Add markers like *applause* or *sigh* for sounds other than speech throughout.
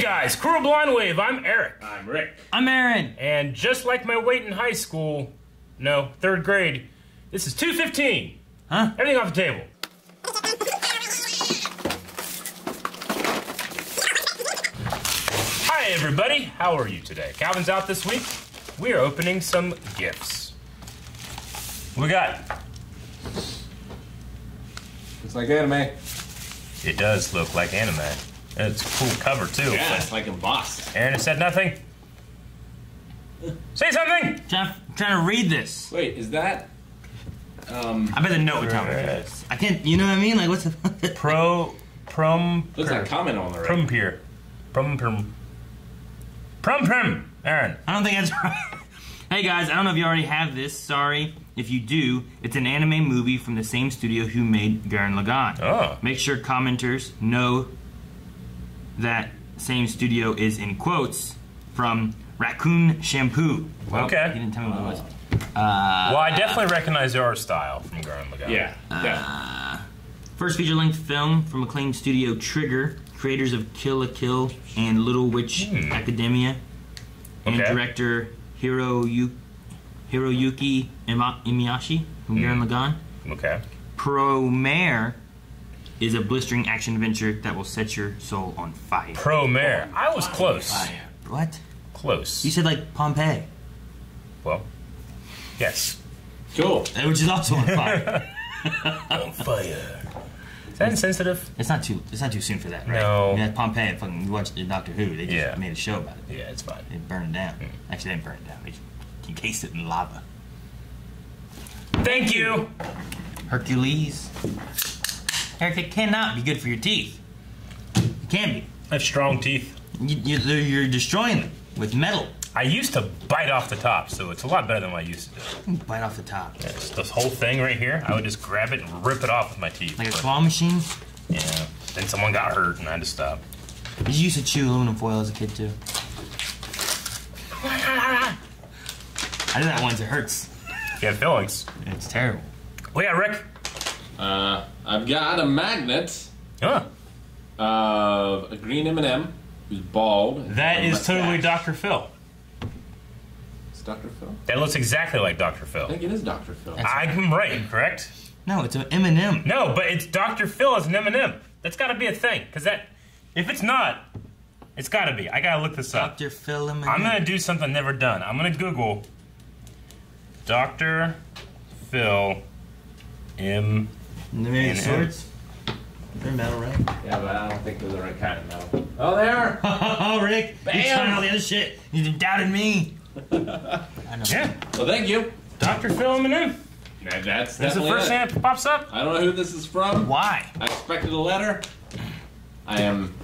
Hey guys, Crew of Blind Wave, I'm Eric. I'm Rick. I'm Aaron. And just like my weight in high school, no, third grade, this is 215. Huh? Everything off the table. Hi everybody, how are you today? Calvin's out this week. We are opening some gifts. What we got? It's like anime. It does look like anime. And It's a cool cover too. Yeah, it's like embossed. Aaron has said nothing. Say something! Trying, trying to read this. Wait, is that? Um, I bet the note would tell me. Yes. I can't. You know what I mean? Like what's the? *laughs* Pro prom looks like comment on the right. Prumpier. Prum prum. Prum prum. Aaron. I don't think that's *laughs* right. hey guys, I don't know if you already have this. Sorry. If you do, it's an anime movie from the same studio who made Gurren Lagann. Oh. Make sure commenters know that same studio is in quotes from Raccoon Shampoo. Well, Okay. He didn't tell me what it was. Well, I definitely recognize our style from Gurren Lagann. Yeah, yeah. First feature length film from acclaimed studio Trigger, creators of Kill la Kill and Little Witch Academia, and Hmm. Okay. director Hiro Hiroyuki Ima- Imiyashi from Gurren Lagann. Okay. Promare is a blistering action adventure that will set your soul on fire. Pro Mare. I was close. What? Close. You said like Pompeii, Well, yes. Cool. which is also on fire. *laughs* On fire. Is that insensitive? it's not too. It's not too soon for that, right? No. Yeah, Pompeii. Fucking you watched Doctor Who. They just Yeah. made a show about it. Yeah, it's fine. They burned it down. Actually, they didn't burn it down. They just encased it in lava. Thank you. Hercules. Eric, it cannot be good for your teeth. It can be. I have strong teeth. You, you, they're- you're destroying them with metal. I used to bite off the top, so it's a lot better than what I used to do. Bite off the top. Yes, this whole thing right here, I would just grab it and rip it off with my teeth. Like a claw machine. yeah. Then someone got hurt and I had to stop. Did you used to chew aluminum foil as a kid too? *laughs* I did that once. It hurts. You have fillings. It's terrible. Well, yeah, Rick. Uh, I've got a magnet Huh. of a green M&M who's bald. That is and totally. Dr. Phil. It's Dr. Phil. That looks exactly like Dr. Phil. I Phil. think it is Dr. Phil. I'm right, correct? No, it's an M&M. No, but it's Dr. Phil as an M&M. That's got to be a thing, because that, if it's not, it's got to be. I gotta look this up. Dr. Phil M&M. I'm gonna do something never done. I'm gonna Google Dr. Phil M. And they made M&M. swords. They're metal, right? Yeah, but I don't think they're the right kind of metal. Oh, they are. *laughs* Oh, Rick! You're Bam! trying all the other shit. You doubted me. *laughs* I know. Yeah, well, thank you. Dr. Phil M&M. That- That's That's the definitely first it. thing that pops up. I don't know who this is from. Why? I expected a letter. I am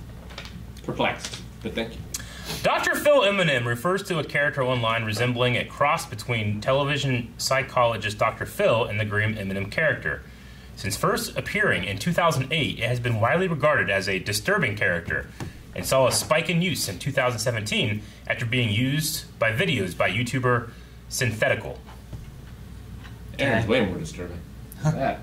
perplexed, but thank you. Dr. Phil Eminem refers to a character online resembling a cross between television psychologist Dr. Phil and the grim Eminem character. Since first appearing in 2008, it has been widely regarded as a disturbing character and saw a spike in use in 2017 after being used by videos by YouTuber Synthetical. Aaron's way more disturbing. That.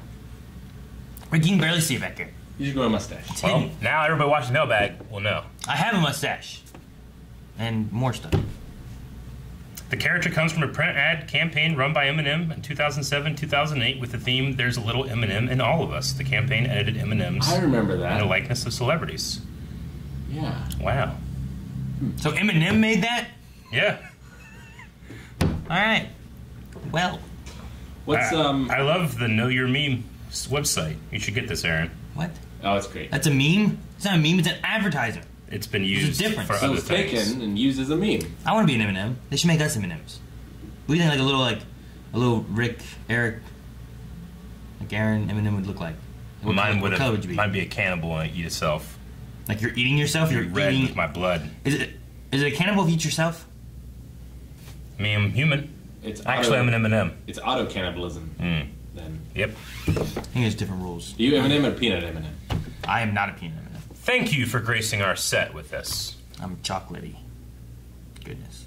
Rick, you can barely see it back there. You should grow a mustache. It's Well, hidden. now everybody watching Mailbag will know. I have a mustache. And more stuff. The character comes from a print ad campaign run by Eminem in 2007-2008 with the theme "There's a little Eminem in all of us." The campaign edited Eminem's I remember in the that. likeness of celebrities. Yeah. Wow. So Eminem made that? Yeah. Alright. Well, What's I, um? I love the Know Your Meme website. You should get this, Aaron. what? Oh, it's great. That's a meme? It's not a meme, it's an advertiser. It's been used difference. for So other it's things. taken and used as a meme. I want to be an Eminem. They should make us M&Ms. We think like a little like a little Rick, Eric, like Aaron Eminem would look like. What Mine color- would what color have. would you be? Might be a cannibal and eat itself. Like you're eating yourself. You're Red eating. with my blood. Is it? Is it a cannibal if you eat yourself? Me, I'm human. It's Actually, auto, I'm an M&M. It's auto cannibalism. Mm. Then Yep. I think there's different rules. Are you M&M or peanut M&M? I am not a peanut M&M. Thank you for gracing our set with this. I'm chocolatey. Goodness.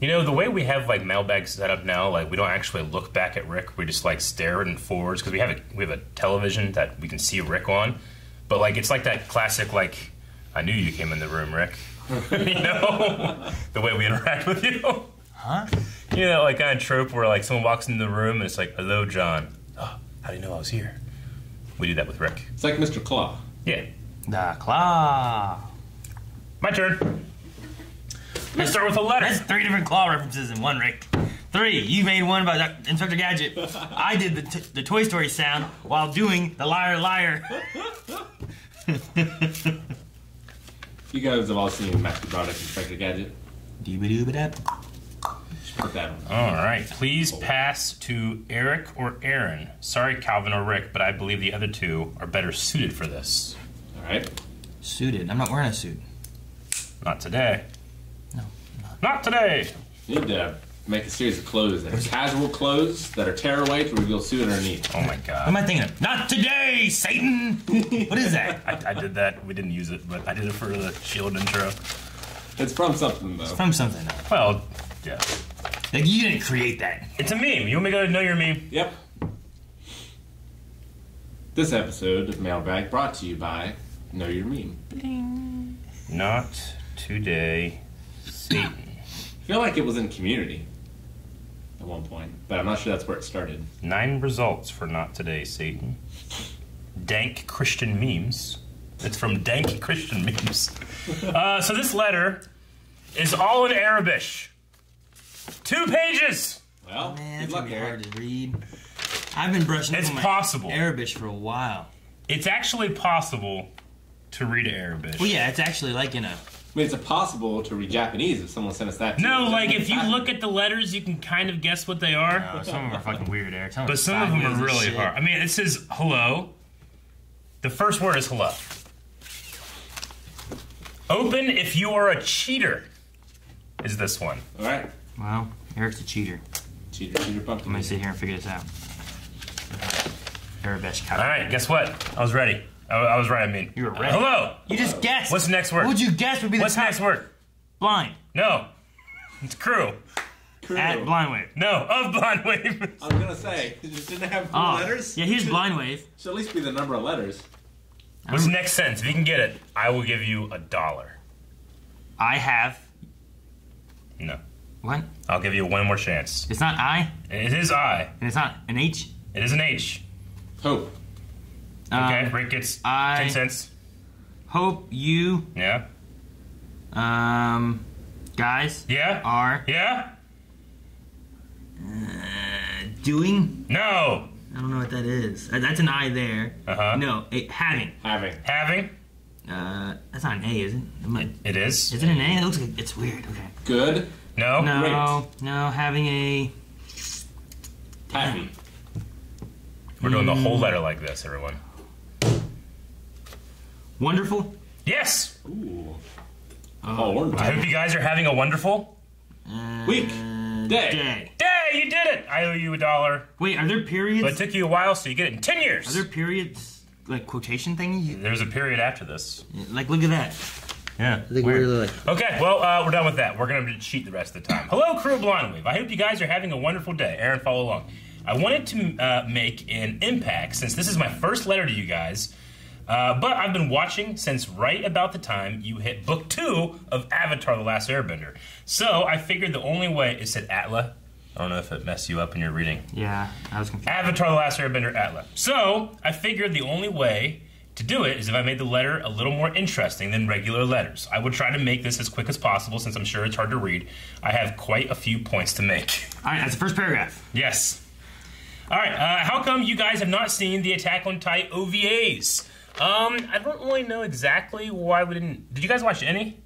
You know, the way we have like mailbags set up now, like we don't actually look back at Rick. We just like stare and forwards because we have a we have a television that we can see Rick on. But like it's like that classic like I knew you came in the room, Rick. *laughs* you know, the way we interact with you. Huh? You know, like kind of trope where like someone walks into the room and it's like, "Hello, John." Oh, *gasps* how do you know I was here? We do that with Rick. It's like Mr. Claw. Yeah, The claw. my turn. Let's start with a letter. That's three different claw references in one, Rick. Three. You made one about Doc- Inspector Gadget. *laughs* I did the, t- the Toy Story sound while doing the liar liar. You guys have all seen Matthew Broderick Inspector Gadget. Doobie-doobie-dap. Just put that on. All right, please pass to Eric or Aaron. Sorry, Calvin or Rick, but I believe the other two are better suited for this. All right. Suited. I'm not wearing a suit. Not today. No. Not today. You need to make a series of clothes that are casual clothes that are tearaway to reveal suit underneath. Oh my god. What am. I thinking of? Not today, Satan! *laughs* what is that? I, I did that. We didn't use it, but I did it for the Shield intro. It's from something though. From something. Well, yeah. Like, you didn't create that. It's a meme. You want me to go know your meme? Yep. This episode of Mailbag brought to you by Know Your Meme. Not today, Satan. I feel like it was in Community at one point, but I'm not sure that's where it started. Nine results for not today, Satan. Dank Christian memes. It's from Dank Christian memes. *laughs* Uh, so this letter is all in Arabic. Two pages. Well, Man, good it's luck, gonna be Eric. hard to read. I've been brushing It's up on my possible. Arabic for a while. It's actually possible to read Arabic. Well, yeah, it's actually like in a. I mean, it's impossible to read Japanese if someone sent us that. No, Does like if you *laughs* look at the letters, you can kind of guess what they are. Oh, some of them are fucking weird, Eric. Some But some of them are really shit. hard. I mean, it says hello. The first word is hello. Open if you are a cheater. Is this one? All right, Well, Eric's a cheater. cheater, cheater, I'm pumpkin. gonna sit here and figure this out. Arabic. All right, guess what? I was ready. I, I was right. I mean, You were ready. hello. You just guessed. What's the next word? What would you guess would be the What's the top? next word? Blind. No, it's crew. Crew. At blind wave. No, of Blind wave. *laughs* I was gonna say, it just didn't have four Oh, ah, letters. Yeah, here's should, blind wave. Should at least be the number of letters. What's the next sentence? If you can get it, I will give you a dollar. I have. No, What? I'll give you one more chance. It's not I, It is I. and it's not an H. It is an H. Hope. Okay, Um, Rick gets I- ten cents. hope you, Yeah. um, guys Yeah. are Yeah. uh, doing. No. I don't know what that is. Uh, That's an I there. Uh-huh. No, it, having. Having. Having. Uh, that's not an A, is it? Am I- It is. Is it an A? It looks like it's weird. Okay. Good. No. No, no, having a. Happy. We're doing the whole letter like this, everyone. Wonderful. Yes. Ooh. Oh, orange. I hope you guys are having a wonderful Uh, Week. Day. Day. day. You did it. I owe you a dollar, Wait, are there periods? but it took you a while, so you get it in ten Are years. there periods like quotation thingies? There's a period after this. Like, look at that. Yeah. I think we're like. Okay, well, uh, we're done with that. We're going to cheat the rest of the time. Hello, crew of Blonde Wave. I hope you guys are having a wonderful day. Aaron, follow along. I wanted to uh, make an impact since this is my first letter to you guys, uh, but I've been watching since right about the time you hit book two of Avatar The Last Airbender. So I figured the only way, it said Atla. I don't know if it messed you up in your reading. Yeah, I was confused. Avatar The Last Airbender Atla. So I figured the only way to do it is if I made the letter a little more interesting than regular letters. I would try to make this as quick as possible since I'm sure it's hard to read. I have quite a few points to make. *laughs* All right, that's the first paragraph. yes. All right. Uh, how come you guys have not seen the Attack on Titan OVAs? Um, I don't really know exactly why we didn't. Did you guys watch any?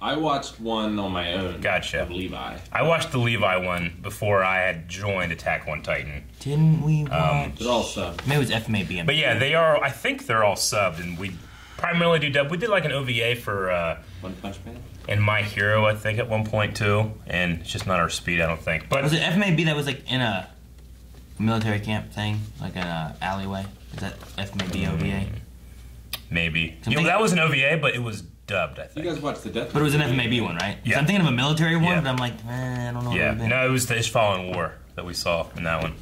I watched one on my own. Gotcha. Of Levi. I watched the Levi one before I had joined Attack on Titan. Didn't we watch? They're all sub. Maybe it was FMAB. But yeah, they are. I think they're all subbed, and we primarily do dub. We did like an OVA for uh, One Punch Man. and My Hero, I think, at one point too, and it's just not our speed, I don't think. But was it FMAB that was like in a military camp thing, like an uh, alleyway? Is that FMAB OVA? Maybe you know that was an OVA, but it was dubbed. I think. You guys watched the Death. But it was an FMAB one, right? Yeah. I'm thinking of a military one, Yeah. but I'm like, eh, I don't know. Yeah, no, it was the Ishvalan War that we saw in that one.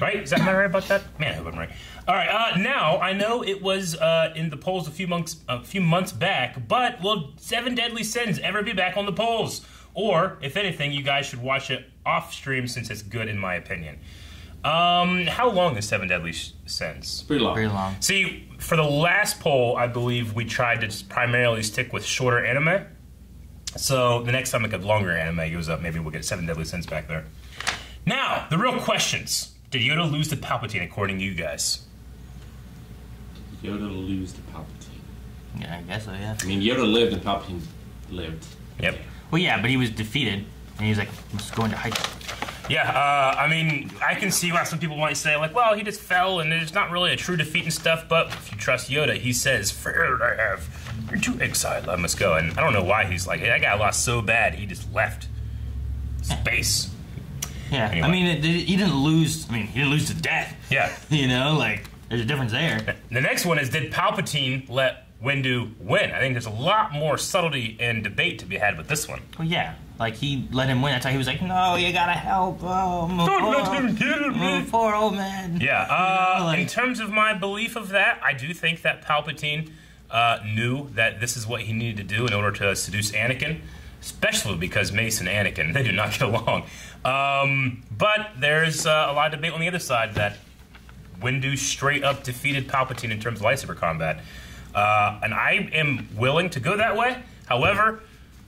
Right? Is that am I right about that? Man, I hope I'm right. All right. Uh, now I know it was uh, in the polls a few months a few months back, but will Seven Deadly Sins ever be back on the polls? Or, if anything, you guys should watch it off stream since it's good in my opinion. Um, how long is Seven Deadly Sins? Pretty long. Pretty long. See, for the last poll, I believe we tried to just primarily stick with shorter anime. So the next time like a longer anime goes up, maybe we'll get Seven Deadly Sins back there. Now, the real questions. Did Yoda lose to Palpatine according to you guys? Yoda lose to Palpatine. Yeah, I guess so. Yeah. I mean, Yoda lived and Palpatine lived. Yep. Well, yeah, but he was defeated, and he's like, "Let's go into hiding." Yeah, uh, I mean, I can see why some people might say, like, well, he just fell and it's not really a true defeat and stuff, but if you trust Yoda, he says, Fear I have, into exile I must go. And I don't know why he's like, hey, that guy lost so bad, he just left space. Yeah. Anyway. I mean, it, he didn't lose. I mean, he didn't lose to death. Yeah. *laughs* You know, like there's a difference there. The next one is, did Palpatine let Windu win? I think there's a lot more subtlety and debate to be had with this one. Well, yeah. Like he let him win. That's why he was like, "No, you gotta help. Oh, move Don't let him kill me." Move forward, old man." Yeah. Uh, like- in terms of my belief of that, I do think that Palpatine uh, knew that this is what he needed to do in order to seduce Anakin, especially because Mace and Anakin *laughs* they do not get along. Um, but there's uh, a lot of debate on the other side that Windu straight up defeated Palpatine in terms of lightsaber combat, uh, and I am willing to go that way. However,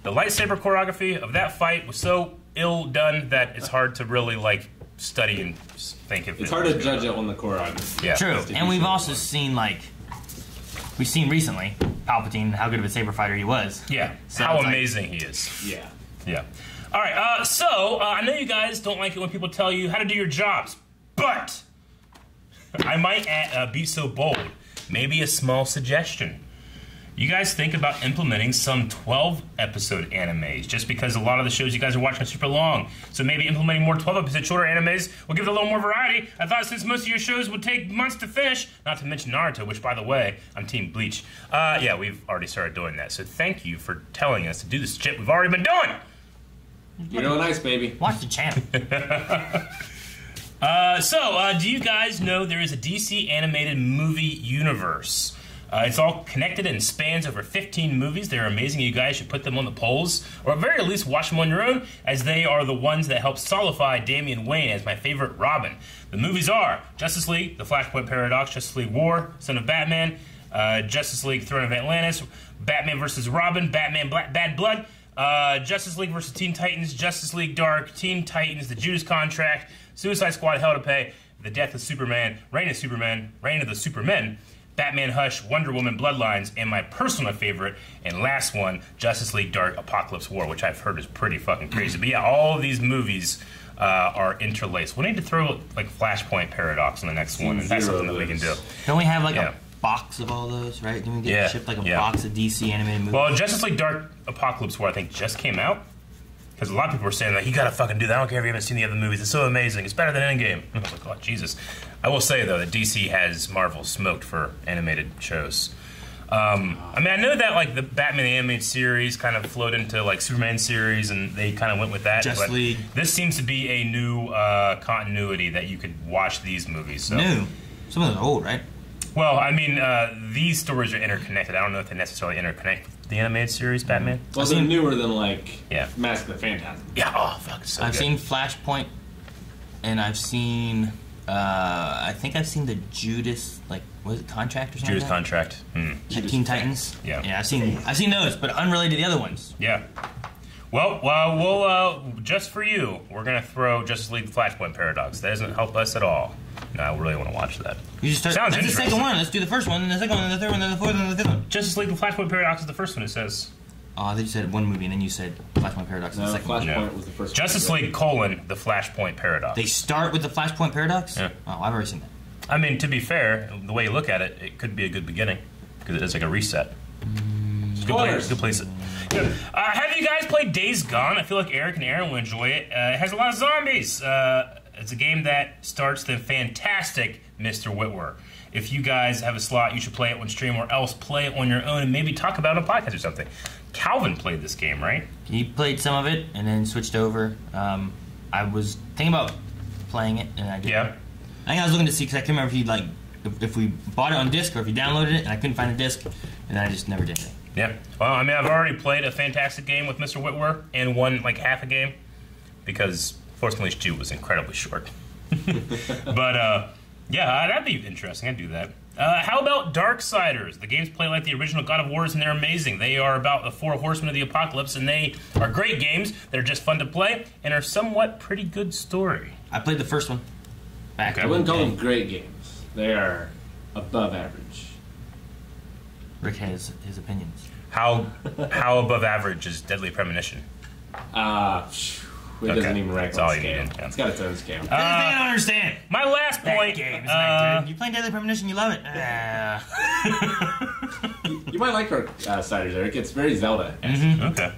the lightsaber choreography of that fight was so ill done that it's hard to really like study and s- think if It's it hard to judge it on the choreography. Yeah. True. And we've issue. also seen like we've seen recently Palpatine how good of a saber fighter he was. Yeah, So how it's like- amazing he is. Yeah. Yeah. All right. Uh, so uh, I know you guys don't like it when people tell you how to do your jobs, but *laughs* I might add, uh, be so bold. Maybe a small suggestion. You guys think about implementing some 12 episode animes just because a lot of the shows you guys are watching are super long. So maybe implementing more 12 episode shorter animes will give it a little more variety. I thought since most of your shows would take months to finish, not to mention Naruto, which by the way, I'm Team Bleach. Uh, yeah, we've already started doing that. So thank you for telling us to do this shit we've already been doing. You're doing nice, baby. Watch the channel. *laughs* Uh, so, uh, do you guys know there is a DC animated movie universe? Uh, it's all connected and spans over 15 movies. They're amazing. You guys should put them on the polls, or at very least watch them on your own, as they are the ones that help solidify Damian Wayne as my favorite Robin. The movies are Justice League, The Flashpoint Paradox, Justice League War, Son of Batman, uh, Justice League Throne of Atlantis, Batman vs. Robin, Batman Black Bad Blood, uh, Justice League vs. Teen Titans, Justice League Dark, Teen Titans, The Judas Contract, Suicide Squad Hell to Pay, The Death of Superman, Reign of Superman, Reign of the Supermen, Batman Hush, Wonder Woman Bloodlines, and my personal favorite and last one, Justice League Dark Apocalypse War, which I've heard is pretty fucking crazy. But yeah, all of these movies uh, are interlaced. We need to throw like Flashpoint Paradox in the next one, and that's something that we can do. those. Don't we have like Yeah. a box of all those, right? Didn't we get Yeah, shipped like a yeah. box of DC animated movies? Well, Justice League Dark Apocalypse War, I think, just came out. Because a lot of people were saying that you gotta fucking do that. I don't care if you haven't seen the other movies. It's so amazing. It's better than Endgame. *laughs* I was like, oh Jesus. I will say though that DC has Marvel smoked for animated shows. Um, I mean, I know that like the Batman animated series kind of flowed into like Superman series, and they kind of went with that. Justice but League. This seems to be a new uh, continuity that you could watch these movies. So. New. Some of those are old, right? Well, I mean, uh, these stories are interconnected. I don't know if they necessarily interconnect with the animated series Batman. Well, they're newer than like Yeah. Mask of the Phantasm. Yeah. Oh, fuck. So I've good. seen Flashpoint, and I've seen. Uh, I think I've seen the Judas, like, was it Contract or something? Judas like? Contract. Hmm. Like Judas Teen Contract. Titans. Yeah. Yeah, I've seen. I've seen those, but unrelated to the other ones. Yeah. Well, well, we'll uh, just for you, we're gonna throw Justice League Flashpoint Paradox. That doesn't help us at all. No, I really want to watch that. You just start. Sounds That's the second one. Let's do the first one, then the second one, then the third one, then the fourth, and then the fifth one. Justice League Flashpoint Paradox is the first one. It says Oh, I thought you said one movie, and then you said Flashpoint Paradox. is No, the second Flashpoint one. No. was the first. Justice one. League colon the Flashpoint Paradox. They start with the Flashpoint Paradox. Yeah. Oh, I've already seen that. I mean, to be fair, the way you look at it, it could be a good beginning because it is like a reset. It's a good place. Spoilers. Good place. Good. Uh, have you guys played Days Gone? I feel like Eric and Aaron will enjoy it. Uh, it has a lot of zombies. Uh, it's a game that starts the fantastic Mr. Witwer. If you guys have a slot, you should play it on stream or else play it on your own and maybe talk about it on a podcast or something. Calvin played this game, right? He played some of it and then switched over. Um, I was thinking about playing it, and I did. Yeah. I think I was looking to see because I couldn't remember if you like if, if we bought it on disc or if you downloaded it, and I couldn't find the disc, and I just never did it. Yeah. Well, I mean, I've already played a fantastic game with Mr. Witwer and won like half a game because Force Unleashed 2 was incredibly short. *laughs* but uh, yeah, that'd be interesting. I'd do that. Uh, how about Darksiders? The games play like the original God of Wars, and they're amazing. They are about the four horsemen of the apocalypse, and they are great games. They're just fun to play and are somewhat pretty good story. I played the first one. Back. Okay. I wouldn't call in them great games. They are above average. Rick has his opinions. How how above average is Deadly Premonition? Uh, it doesn't even rank That's on all the you scale. needed. It's got its own scale. That's the thing I don't understand. My last That point. game is uh, not good. You play Deadly Premonition, you love it. *laughs* Uh, You might like our uh, ciders, Eric. It's very Zelda. Okay.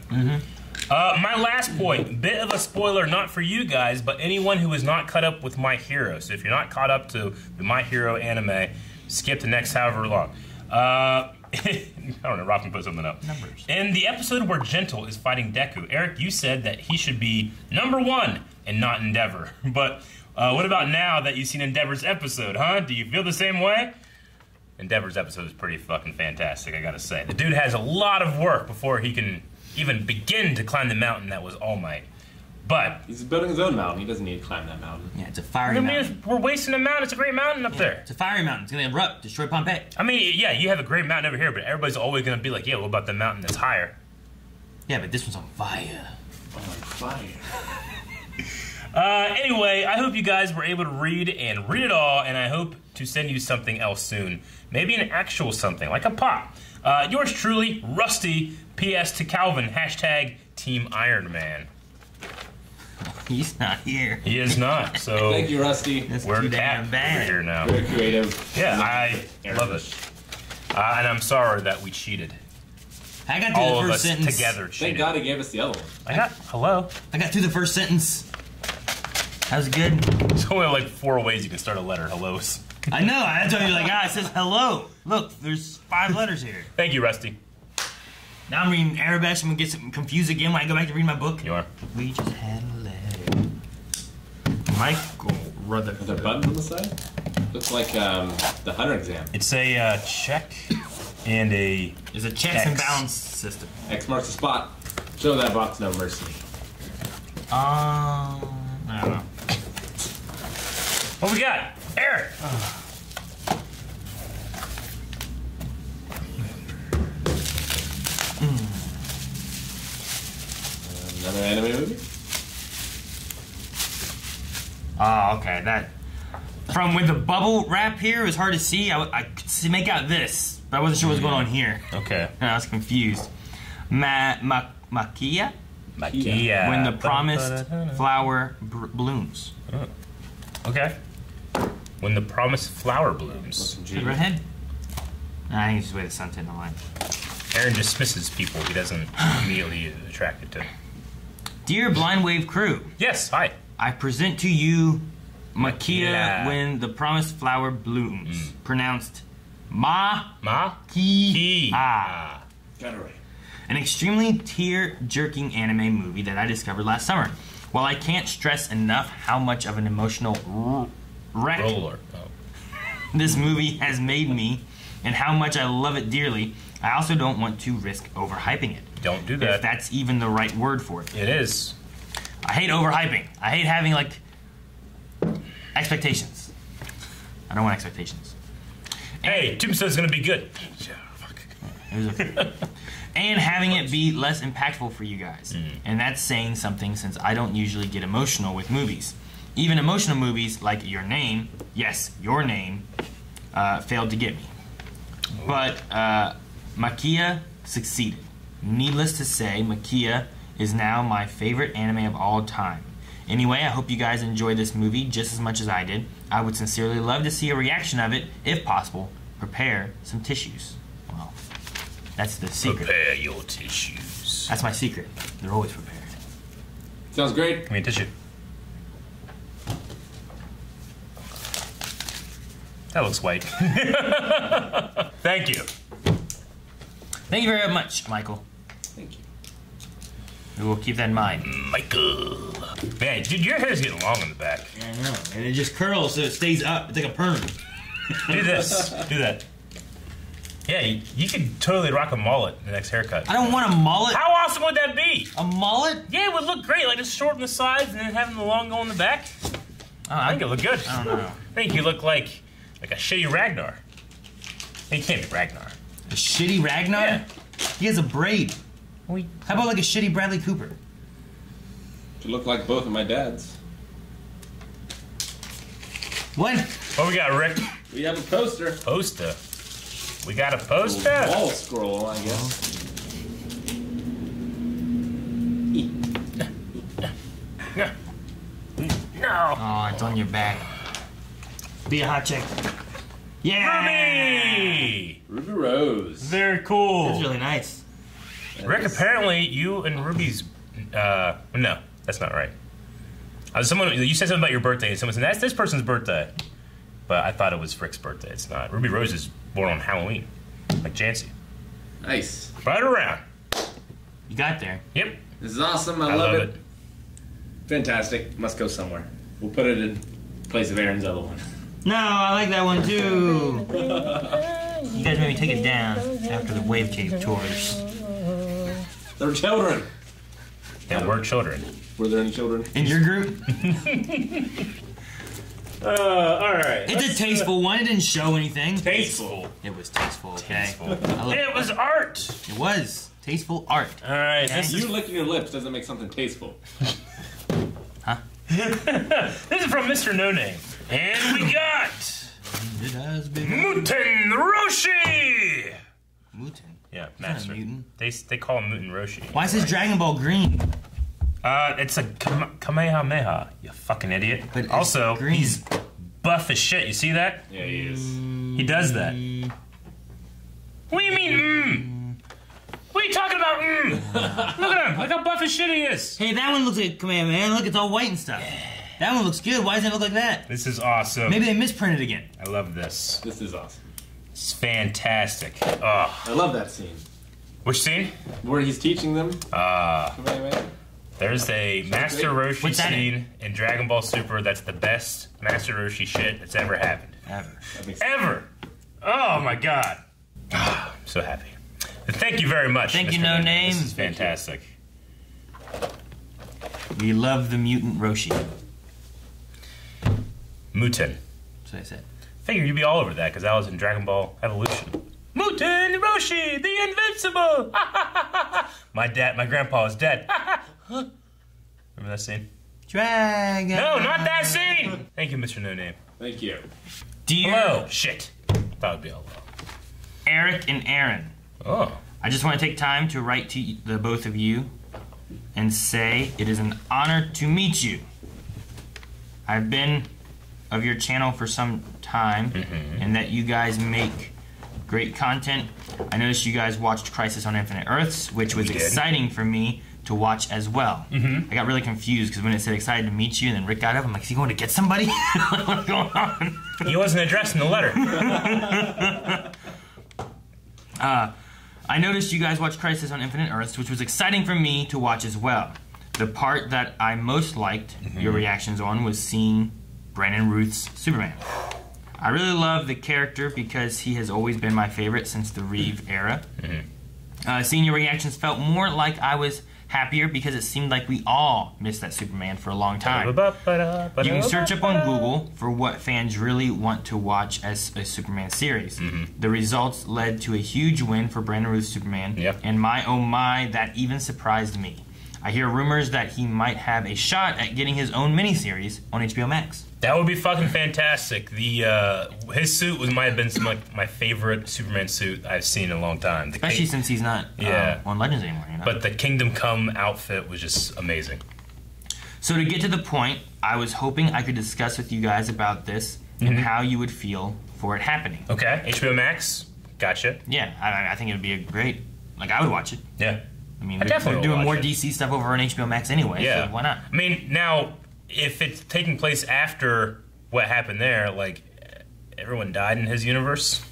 Uh, my last point, bit of a spoiler, not for you guys, but anyone who is not caught up with My Hero. So if you're not caught up to the My Hero anime, skip the next however long. Uh, *laughs* I don't know. Rob can put something up. Numbers. In the episode where Gentle is fighting Deku, Eric, you said that he should be number one and not Endeavor. *laughs* But uh, what about now that you've seen Endeavor's episode, huh? Do you feel the same way? Endeavor's episode is pretty fucking fantastic, I gotta say. The dude has a lot of work before he can even begin to climb the mountain that was All Might. But He's building his own mountain. He doesn't need to climb that mountain. yeah, it's a I fiery mean, mountain. we're wasting a mountain. It's a great mountain up there. It's a fiery mountain. It's gonna erupt, destroy Pompeii. I mean, yeah, you have a great mountain over here, but everybody's always gonna be like, yeah, what about the mountain that's higher? Yeah, but this one's on fire. On fire. *laughs* Uh, anyway, I hope you guys were able to read and read it all, and I hope to send you something else soon. Maybe an actual something, like a pop. Uh, yours truly, Rusty. P.S. to Calvin. Hashtag Team Iron Man. He's not here. He is not, so *laughs* Thank you, Rusty. That's we're too cat damn bad. here now. Very creative. Yeah, I love it. Uh, and I'm sorry that we cheated. I got through All the of first us sentence. together Thank cheated. God he gave us the other one. I got hello. I got through the first sentence. That was good. There's only like four ways you can start a letter. Hellos. I know. I told you like, ah, it says hello. Look, there's five letters here. *laughs* Thank you, Rusty. Now I'm reading Arabic. I'm gonna get confused again when I go back to read my book. You are. We just had a letter. Michael Are Rutherford. there buttons on the side? Looks like um, the hunter exam. It's a uh, check and a. There's a checks and balance system. X marks the spot. Show that box no mercy. Um, I don't know. What we got? Eric. Another anime movie? Oh, okay. That from with the bubble wrap here, it was hard to see. I, I could see, make out this, but I wasn't sure what was going on here. Okay. And *laughs* I was confused. Ma, ma, makia Maquia. when the promised flower br- blooms. Oh. Okay. When the promised flower blooms. Good redhead. Nah, I think it's just the way the sun's hitting the line. Aaron dismisses people he doesn't *gasps* immediately attracted to. Dear Blind Wave crew, Yes. Hi. I present to you Maquia Maquia. when the promised flower blooms. Pronounced Ma Ma. Ki Ki. Ah. Got it right. An extremely tear jerking anime movie that I discovered last summer. While I can't stress enough how much of an emotional wreck Roller. Oh. this movie has made me and how much I love it dearly, I also don't want to risk overhyping it. Don't do that. If that. that's even the right word for it. It is. I hate overhyping. I hate having like expectations. I don't want expectations. Hey, Tombstone's gonna be good. Was okay. *laughs* and having it be less impactful for you guys. Mm. And that's saying something since I don't usually get emotional with movies. Even emotional movies like Your Name, yes, Your Name, uh, failed to get me. But uh, Maquia succeeded. Needless to say, Maquia is now my favorite anime of all time. Anyway, I hope you guys enjoyed this movie just as much as I did. I would sincerely love to see a reaction of it, if possible. Prepare some tissues. Well, that's the secret. Prepare your tissues. That's my secret. They're always prepared. Sounds great. Give me a tissue. That looks white. *laughs* Thank you. Thank you very much, Michael. Thank you. We will keep that in mind. Michael. Man, dude, your hair's getting long in the back. I know, and it just curls so it stays up. It's like a perm. *laughs* Do this. Do that. Yeah, you, you could totally rock a mullet the next haircut. I don't want a mullet. How awesome would that be? A mullet? Yeah, it would look great, like just short on the sides and then having the long go in the back. Oh, I I think it would look good. I don't know. I think you look like like a shitty Ragnar. He can't be Ragnar. A shitty Ragnar? Yeah. He has a braid. We How about like a shitty Bradley Cooper? You look like both of my dads. What? What we got, Rick? We have a poster. Poster. We got a A poster. wall scroll, I guess. No. No. Oh, it's on your back. Be a hot chick. Yeah. Ruby. Ruby Rose. Very cool. That's really nice. That Rick, is- apparently you and Ruby's. Uh, no, that's not right. Uh, someone you said something about your birthday, and someone said that's this person's birthday, but I thought it was Rick's birthday. It's not. Ruby Rose is born on Halloween, like Jancy. Nice. Right around. You got there. Yep. This is awesome. I, I love, love it. it. Fantastic. Must go somewhere. We'll put it in place of Aaron's other one. No, I like that one too. *laughs* You guys made me take it down after the Wave Cave tours. They're children. And we're children. Were there any children? In your group? *laughs* Uh, all right. It's a tasteful one. It didn't show anything. Tasteful. It was tasteful, okay? Tasteful. It was art. It was tasteful art. All right. This You is licking your lips doesn't make something tasteful. *laughs* Huh? *laughs* this is from Mr. No Name, and we got It has been Muten Roshi. mutant. Yeah, not a master. mutant. They they call him Muten Roshi. Why is his Dragon Ball green? Uh, it's a Kame- Kamehameha, you fucking idiot. But also, green. he's buff as shit. You see that? Yeah, he is. He does that. What do you mean, mm? What are you talking about, mm? *laughs* Look at him. Look how buff as shit he is. Hey, that one looks like Command Man. Look, it's all white and stuff. That one looks good. Why doesn't it look like that? This is awesome. Maybe they misprinted again. I love this. This is awesome. It's fantastic. Oh, I love that scene. which scene? Where he's teaching them. Uh, there's a Master Roshi scene in Dragon Ball Super that's the best Master Roshi shit that's ever happened. Ever. That makes Ever. Oh my god. I'm so happy. Thank you very much. Thank you, No Name. Name. This is fantastic. We love the mutant Roshi. Muten. That's what I said. Figure you'd be all over that because that was in Dragon Ball Evolution. Muten Roshi, the invincible. *laughs* my dad, my grandpa is dead. *laughs* Remember that scene? Dragon. No, not that scene. Thank you, Mr. No Name. Thank you. Dear Hello. Shit. That would be hello. Eric and Aaron, Oh. I just want to take time to write to the both of you and say it is an honor to meet you. I've been of your channel for some time mm-hmm. and that you guys make great content. I noticed you guys watched Crisis on Infinite Earths, which was exciting for me to watch as well. Mm-hmm. I got really confused because when it said excited to meet you and then Rick got up, I'm like, is he going to get somebody? *laughs* What's going on? He wasn't addressed in the letter. *laughs* Uh, I noticed you guys watched Crisis on Infinite Earths, which was exciting for me to watch as well. The part that I most liked your mm-hmm. reactions on was seeing Brandon Routh's Superman. I really love the character because he has always been my favorite since the Reeve era. Uh, seeing your reactions felt more like I was happier because it seemed like we all missed that Superman for a long time. You can search up on Google for what fans really want to watch as a Superman series. The results led to a huge win for Brandon Routh's Superman, Yep. and my oh my, that even surprised me. I hear rumors that he might have a shot at getting his own miniseries on HBO Max. That would be fucking fantastic. The uh, his suit was might have been some like my favorite Superman suit I've seen in a long time. The Especially King- since he's not Yeah. uh, on Legends anymore, you know? but the Kingdom Come outfit was just amazing. So to get to the point, I was hoping I could discuss with you guys about this Mm-hmm. and how you would feel for it happening. Okay, HBO Max, gotcha. Yeah, I, I think it would be a great. Like I would watch it. Yeah, I mean, I they're doing more it. DC stuff over on HBO Max anyway. yeah. so why not? I mean, now if it's taking place after what happened there, like everyone died in his universe,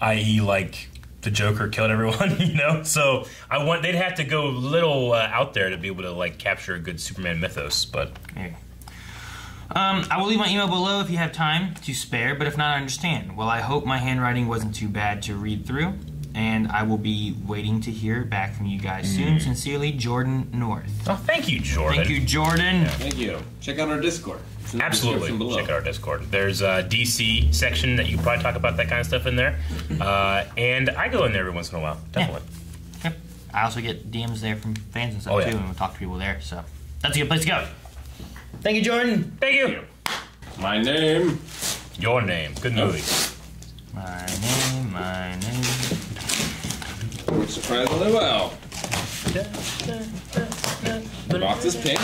i.e., like the Joker killed everyone, *laughs* you know. So I want they'd have to go a little uh, out there to be able to like capture a good Superman mythos. But Okay. Um, I will leave my email below if you have time to spare, but if not, I understand. Well, I hope my handwriting wasn't too bad to read through, and I will be waiting to hear back from you guys soon. Sincerely, Jordan North. oh, thank you, Jordan. Thank you, Jordan. Thank you. Check out our Discord. It's in Absolutely. description below. Check out our Discord. There's a DC section that you probably talk about that kind of stuff in there. *laughs* Uh, and I go in there every once in a while. Definitely. Yep. I also get DMs there from fans and stuff Oh, yeah. too, and we'll talk to people there. So that's a good place to go. Thank you, Jordan. Thank you. My name. Your name. Good movie. My name, my name. Works surprisingly well. The box is pink.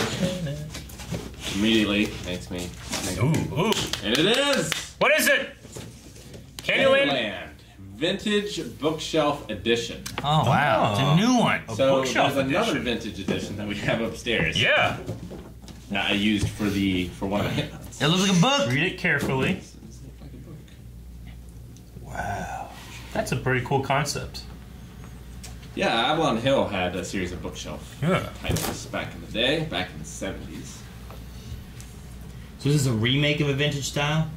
Immediately makes me think. Ooh, ooh. And it is What is it? Candyland? Candyland Vintage Bookshelf Edition. Oh wow, it's a new one. So bookshelf there's another edition. vintage edition that we have upstairs. Yeah. That I used for the for one of the hands. It looks like a book. Read it carefully. Wow. That's a pretty cool concept. Yeah, Avalon Hill had a series of bookshelf Yeah. titles back in the day, back in the 70s. So this is a remake of a vintage style.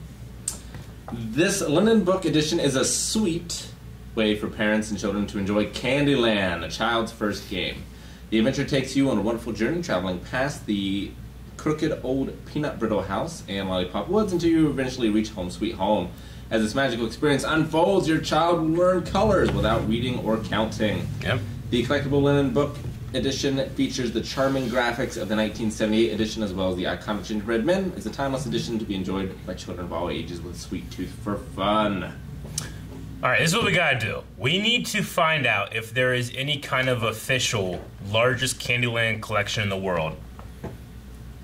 This Linen Book Edition is a sweet way for parents and children to enjoy Candyland, a child's first game. The adventure takes you on a wonderful journey, traveling past the crooked old peanut brittle house and lollipop woods until you eventually reach home sweet home. As this magical experience unfolds, your child will learn colors without reading or counting. Yep. The collectible linen book edition features the charming graphics of the 1978 edition as well as the iconic gingerbread men. It's a timeless edition to be enjoyed by children of all ages with sweet tooth for fun. All right, this is what we gotta do. We need to find out if there is any kind of official largest Candyland collection in the world.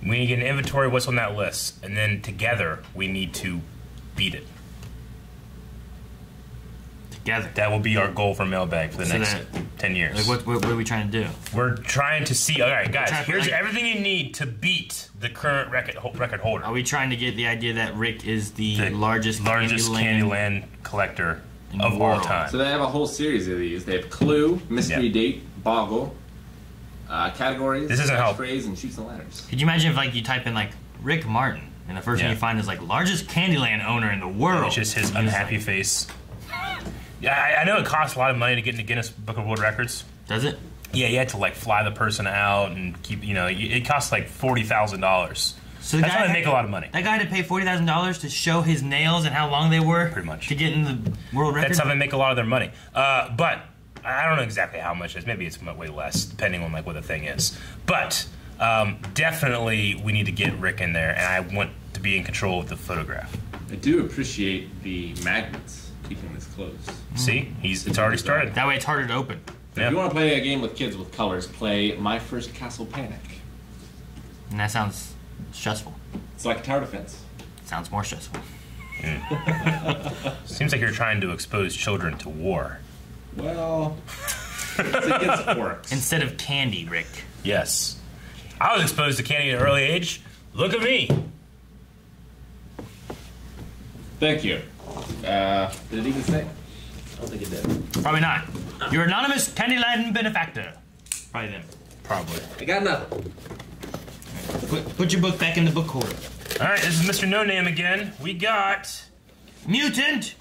We need to get an inventory of what's on that list, and then together we need to beat it. Together. That will be our goal for Mailbag for the So next that- ten years. Like what, what? What are we trying to do? We're trying to see. All right, guys. trying to- Here's like- everything you need to beat the current record record holder. Are we trying to get the idea that Rick is the, the largest largest Candyland? Candyland collector in the of all time. So they have a whole series of these. They have Clue, Mystery Yeah. Date, Boggle, uh, categories, This doesn't help. phrase, and Chutes and Ladders. Could you imagine if like you type in like Rick Martin and the first Yeah. thing you find is like largest Candyland owner in the world? It's just his unhappy like, face. Yeah, I, I know it costs a lot of money to get into Guinness Book of World Records. Does it? Yeah, you had to like fly the person out and keep. You know, it costs like forty thousand dollars. So the That's guy how they had- make a lot of money. That guy had to pay forty thousand dollars to show his nails and how long they were. Pretty much. To get in the world record. That's how they make a lot of their money. Uh, but I don't know exactly how much it is. Maybe it's way less, depending on like what the thing is. But um, definitely, we need to get Rick in there, and I want to be in control of the photograph. I do appreciate the magnets keeping this closed. Hmm. See, he's it's already started. that way it's harder to open. If Yeah. you want to play a game with kids with colors, play My First Castle Panic. And that sounds stressful. It's like a tower defense. Sounds more stressful. *laughs* Seems like you're trying to expose children to war. Well, it's against orcs. Instead of candy, Rick. Yes. I was exposed to candy at an early age. Look at me. Thank you. Uh, did it even say? I don't think it did. Probably not. Your anonymous Candyland benefactor. Probably them. Probably. I got nothing. Put, put your book back in the book holder. All right, this is Mr. No Name again. We got Mutant.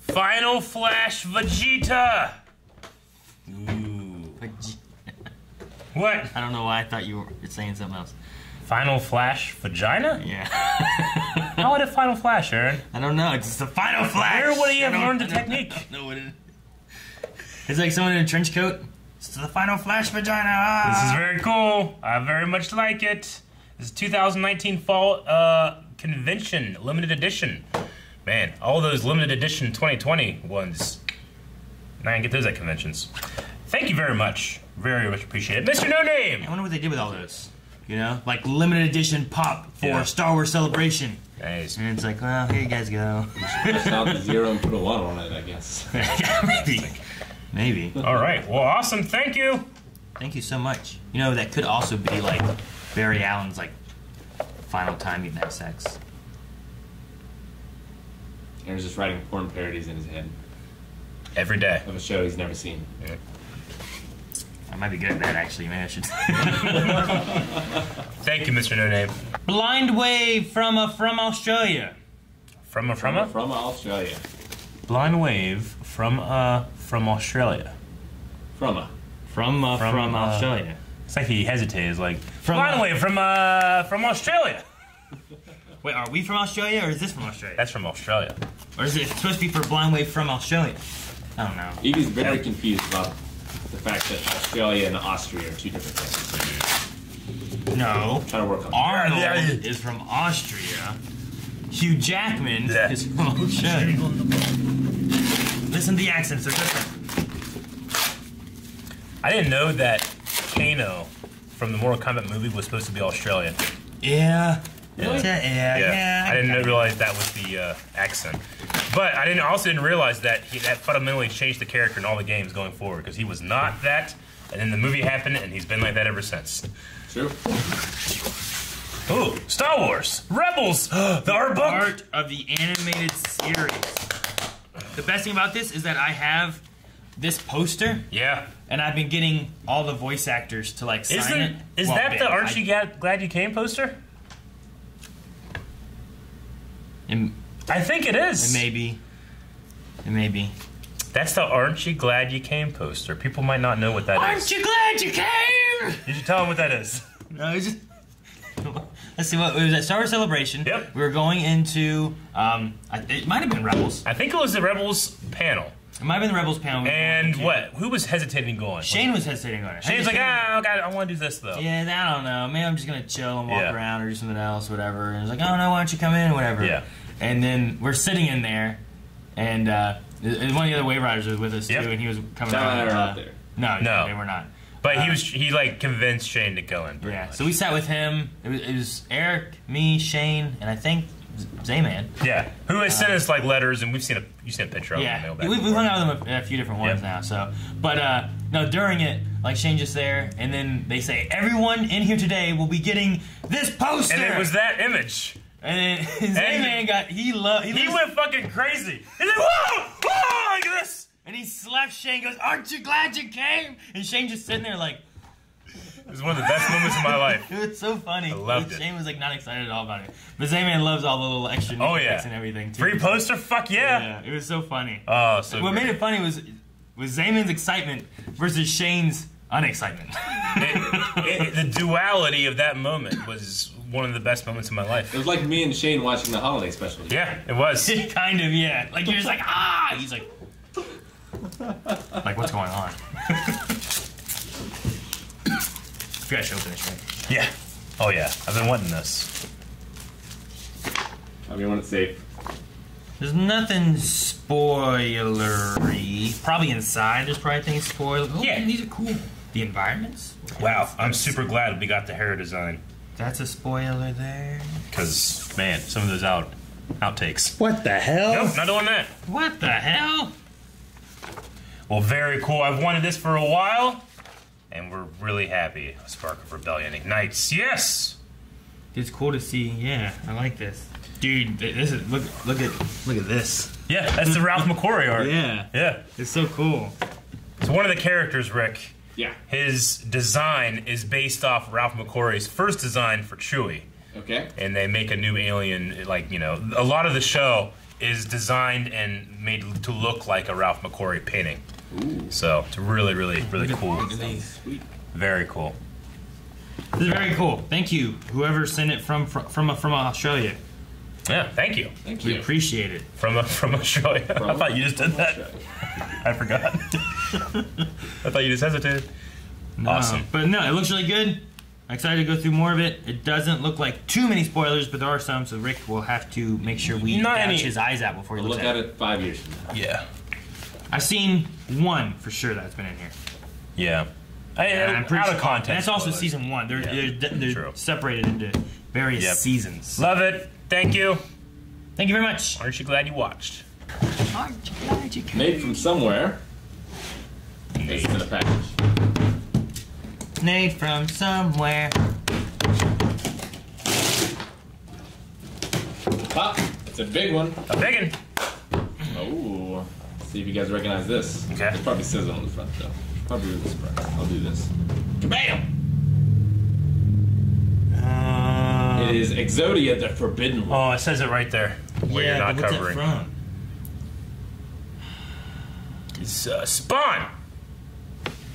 Final Flash Vegeta. Ooh. What? I don't know why I thought you were saying something else. Final Flash Vagina? Yeah. *laughs* How would it Final Flash, Aaron? I don't know. It's just the final flash. Where would he have learned the *laughs* technique? what it is. It's like someone in a trench coat. It's the final flash vagina. This is Ah. very cool. I very much like it. This is 2019 Fall uh, Convention Limited Edition. Man, all those limited edition 2020 ones. Man, I can get those at conventions. Thank you very much. Very much appreciate it. Mr. No Name! I wonder what they did with all those. You know, like limited edition pop for Yeah. Star Wars Celebration. Nice. And it's like, well, here you guys go. Just out the zero and put a one on it, I guess. yeah, *laughs* maybe. Maybe. All right. Well, awesome. Thank you. Thank you so much. You know, that could also be like Barry Allen's like final time you'd have sex. Aaron's just writing porn parodies in his head. Every day. of a show he's never seen. I might be good at that actually. Maybe I should. *laughs* Thank you, Mr. No Name. Blind Wave from a from Australia. From a from a From Australia. blind wave from a from Australia. From a. From a from, From, Australia. It's like he hesitates, Like From, blind uh, wave from uh from Australia. *laughs* Wait, are we from Australia or is this from Australia? That's from Australia. Or is it supposed to be for Blind Wave from Australia? I don't know. Evie's very confused about the fact that Australia and Austria are two different things. No. I'm Trying to work on Arnold Yeah, yeah. is from Austria. Hugh Jackman Yeah. is from Australia. Listen to the accents, they're different. I didn't know that Kano from the Mortal Kombat movie was supposed to be Australian. Yeah. Yeah. Yeah, yeah, Yeah, I didn't realize that was the uh, accent. But I didn't also didn't realize that he that fundamentally changed the character in all the games going forward because he was not that, and then the movie happened and he's been like that ever since. True. Ooh, Star Wars Rebels, *gasps* the art book. Part of the animated series. The best thing about this is that I have this poster, Yeah, and I've been getting all the voice actors to like sign isn't it. is Well, that big. the Aren't I- You Ga- Glad You Came poster? It, I think it is. it may be. It may be. That's the Aren't You Glad You Came poster. People might not know what that is. Aren't you glad you came? Did you tell them what that is? No, it's just. *laughs* Let's see what it was at Star Wars Celebration. Yep. We were going into. Um, it might have been Rebels. I think it was the Rebels panel. It might have been the Rebels panel. we And what? Who was hesitating going? Shane was hesitating on it. Shane's like, Shane- ah, okay, I want to do this though. Yeah, I don't know. Maybe I'm just gonna chill and walk Yeah. around or do something else, whatever. And he's like, oh no, why don't you come in, whatever. Yeah. And then we're sitting in there, and uh, and one of the other wave riders was with us Yep. too, and he was coming John and I around. are uh, out there. No, No. they were not. But he Uh, was he like convinced Shane to go in. Yeah. much. So we sat with him. It was, it was Eric, me, Shane, and I think Zayman. yeah, who has sent us like letters, and we've seen a you seen a picture of him. in the Yeah, mailbag we, we before. hung out with them a, a few different ones Yep. now. So, but uh, no, during it, like Shane just there, and then they say everyone in here today will be getting this poster. And it was that image. And then *laughs* Zayman got he loved he, He went fucking crazy. He's like, whoa, whoa, like this. and he slapped Shane. Goes, aren't you glad you came? And Shane just sitting there like It was one of the best moments of my life. *laughs* it was so funny. I loved it. Shane was like not excited at all about it, but Zayman loves all the little extra Oh, yeah. and everything too. Free poster, fuck yeah. Yeah, it was so funny. Oh, so what great. made it funny was was Zayman's excitement versus Shane's unexcitement. It- it- the duality of that moment was one of the best moments of my life. It was like me and Shane watching the holiday special. Yeah, it was. *laughs* kind of, yeah. Like you're just like ah. He's like, like what's going on? you guys should open this, right? Yeah. Oh yeah, I've been wanting this. I mean, when it's safe. There's nothing spoilery. Probably inside. There's probably things spoiler. Oh, Yeah. these are cool. The environments. Wow, I'm super glad we got the hair design That's a spoiler there. because man, some of those out outtakes. What the hell? Nope, not doing that. What the hell? Well, very cool. I've wanted this for a while, and we're really happy. A spark of rebellion ignites. Yes. It's cool to see. Yeah, I like this. Dude, this is look look at look at this. Yeah, that's the Ralph McQuarrie art. Yeah, Yeah. it's so cool. It's one of the characters, Rick, Yeah. his design is based off Ralph McQuarrie's first design for Chewie. Okay. and they make a new alien like you know a lot of the show is designed and made to look like a Ralph McQuarrie painting. Ooh. So it's really, really, really cool. Look at these. Sweet. Very cool. This is very cool. Thank you, whoever sent it from from from, from Australia. Yeah, thank you. Thank We you. appreciate it. From uh, from Australia. I From thought you just did that. I forgot. *laughs* I thought you just hesitated. No, Awesome. but no, it looks really good. I'm excited to go through more of it. It doesn't look like too many spoilers, but there are some, so Rick will have to make sure we Not gouge any- his eyes out before he We'll looks look at at it. it five years from now. Yeah. I've seen one for sure that's been in here. Yeah. I, And uh, I'm pretty out sure- of context. and That's also spoilers. season one. They're Yeah, they're, they're true. separated into various Yep. seasons. Love it. Thank you. Thank you very much. Aren't you glad you watched? Aren't you glad you came? Made from somewhere. It's in a package. Made from somewhere. Pop. It's a big one. A biggin. Oh. See if you guys recognize this. Okay. There's probably Sizzle on the front though. Probably really surprised. I'll do this. Bam! It is Exodia, the Forbidden One. oh, it says it right there. Where yeah, you're not but what's covering. that from? It's uh, Spawn.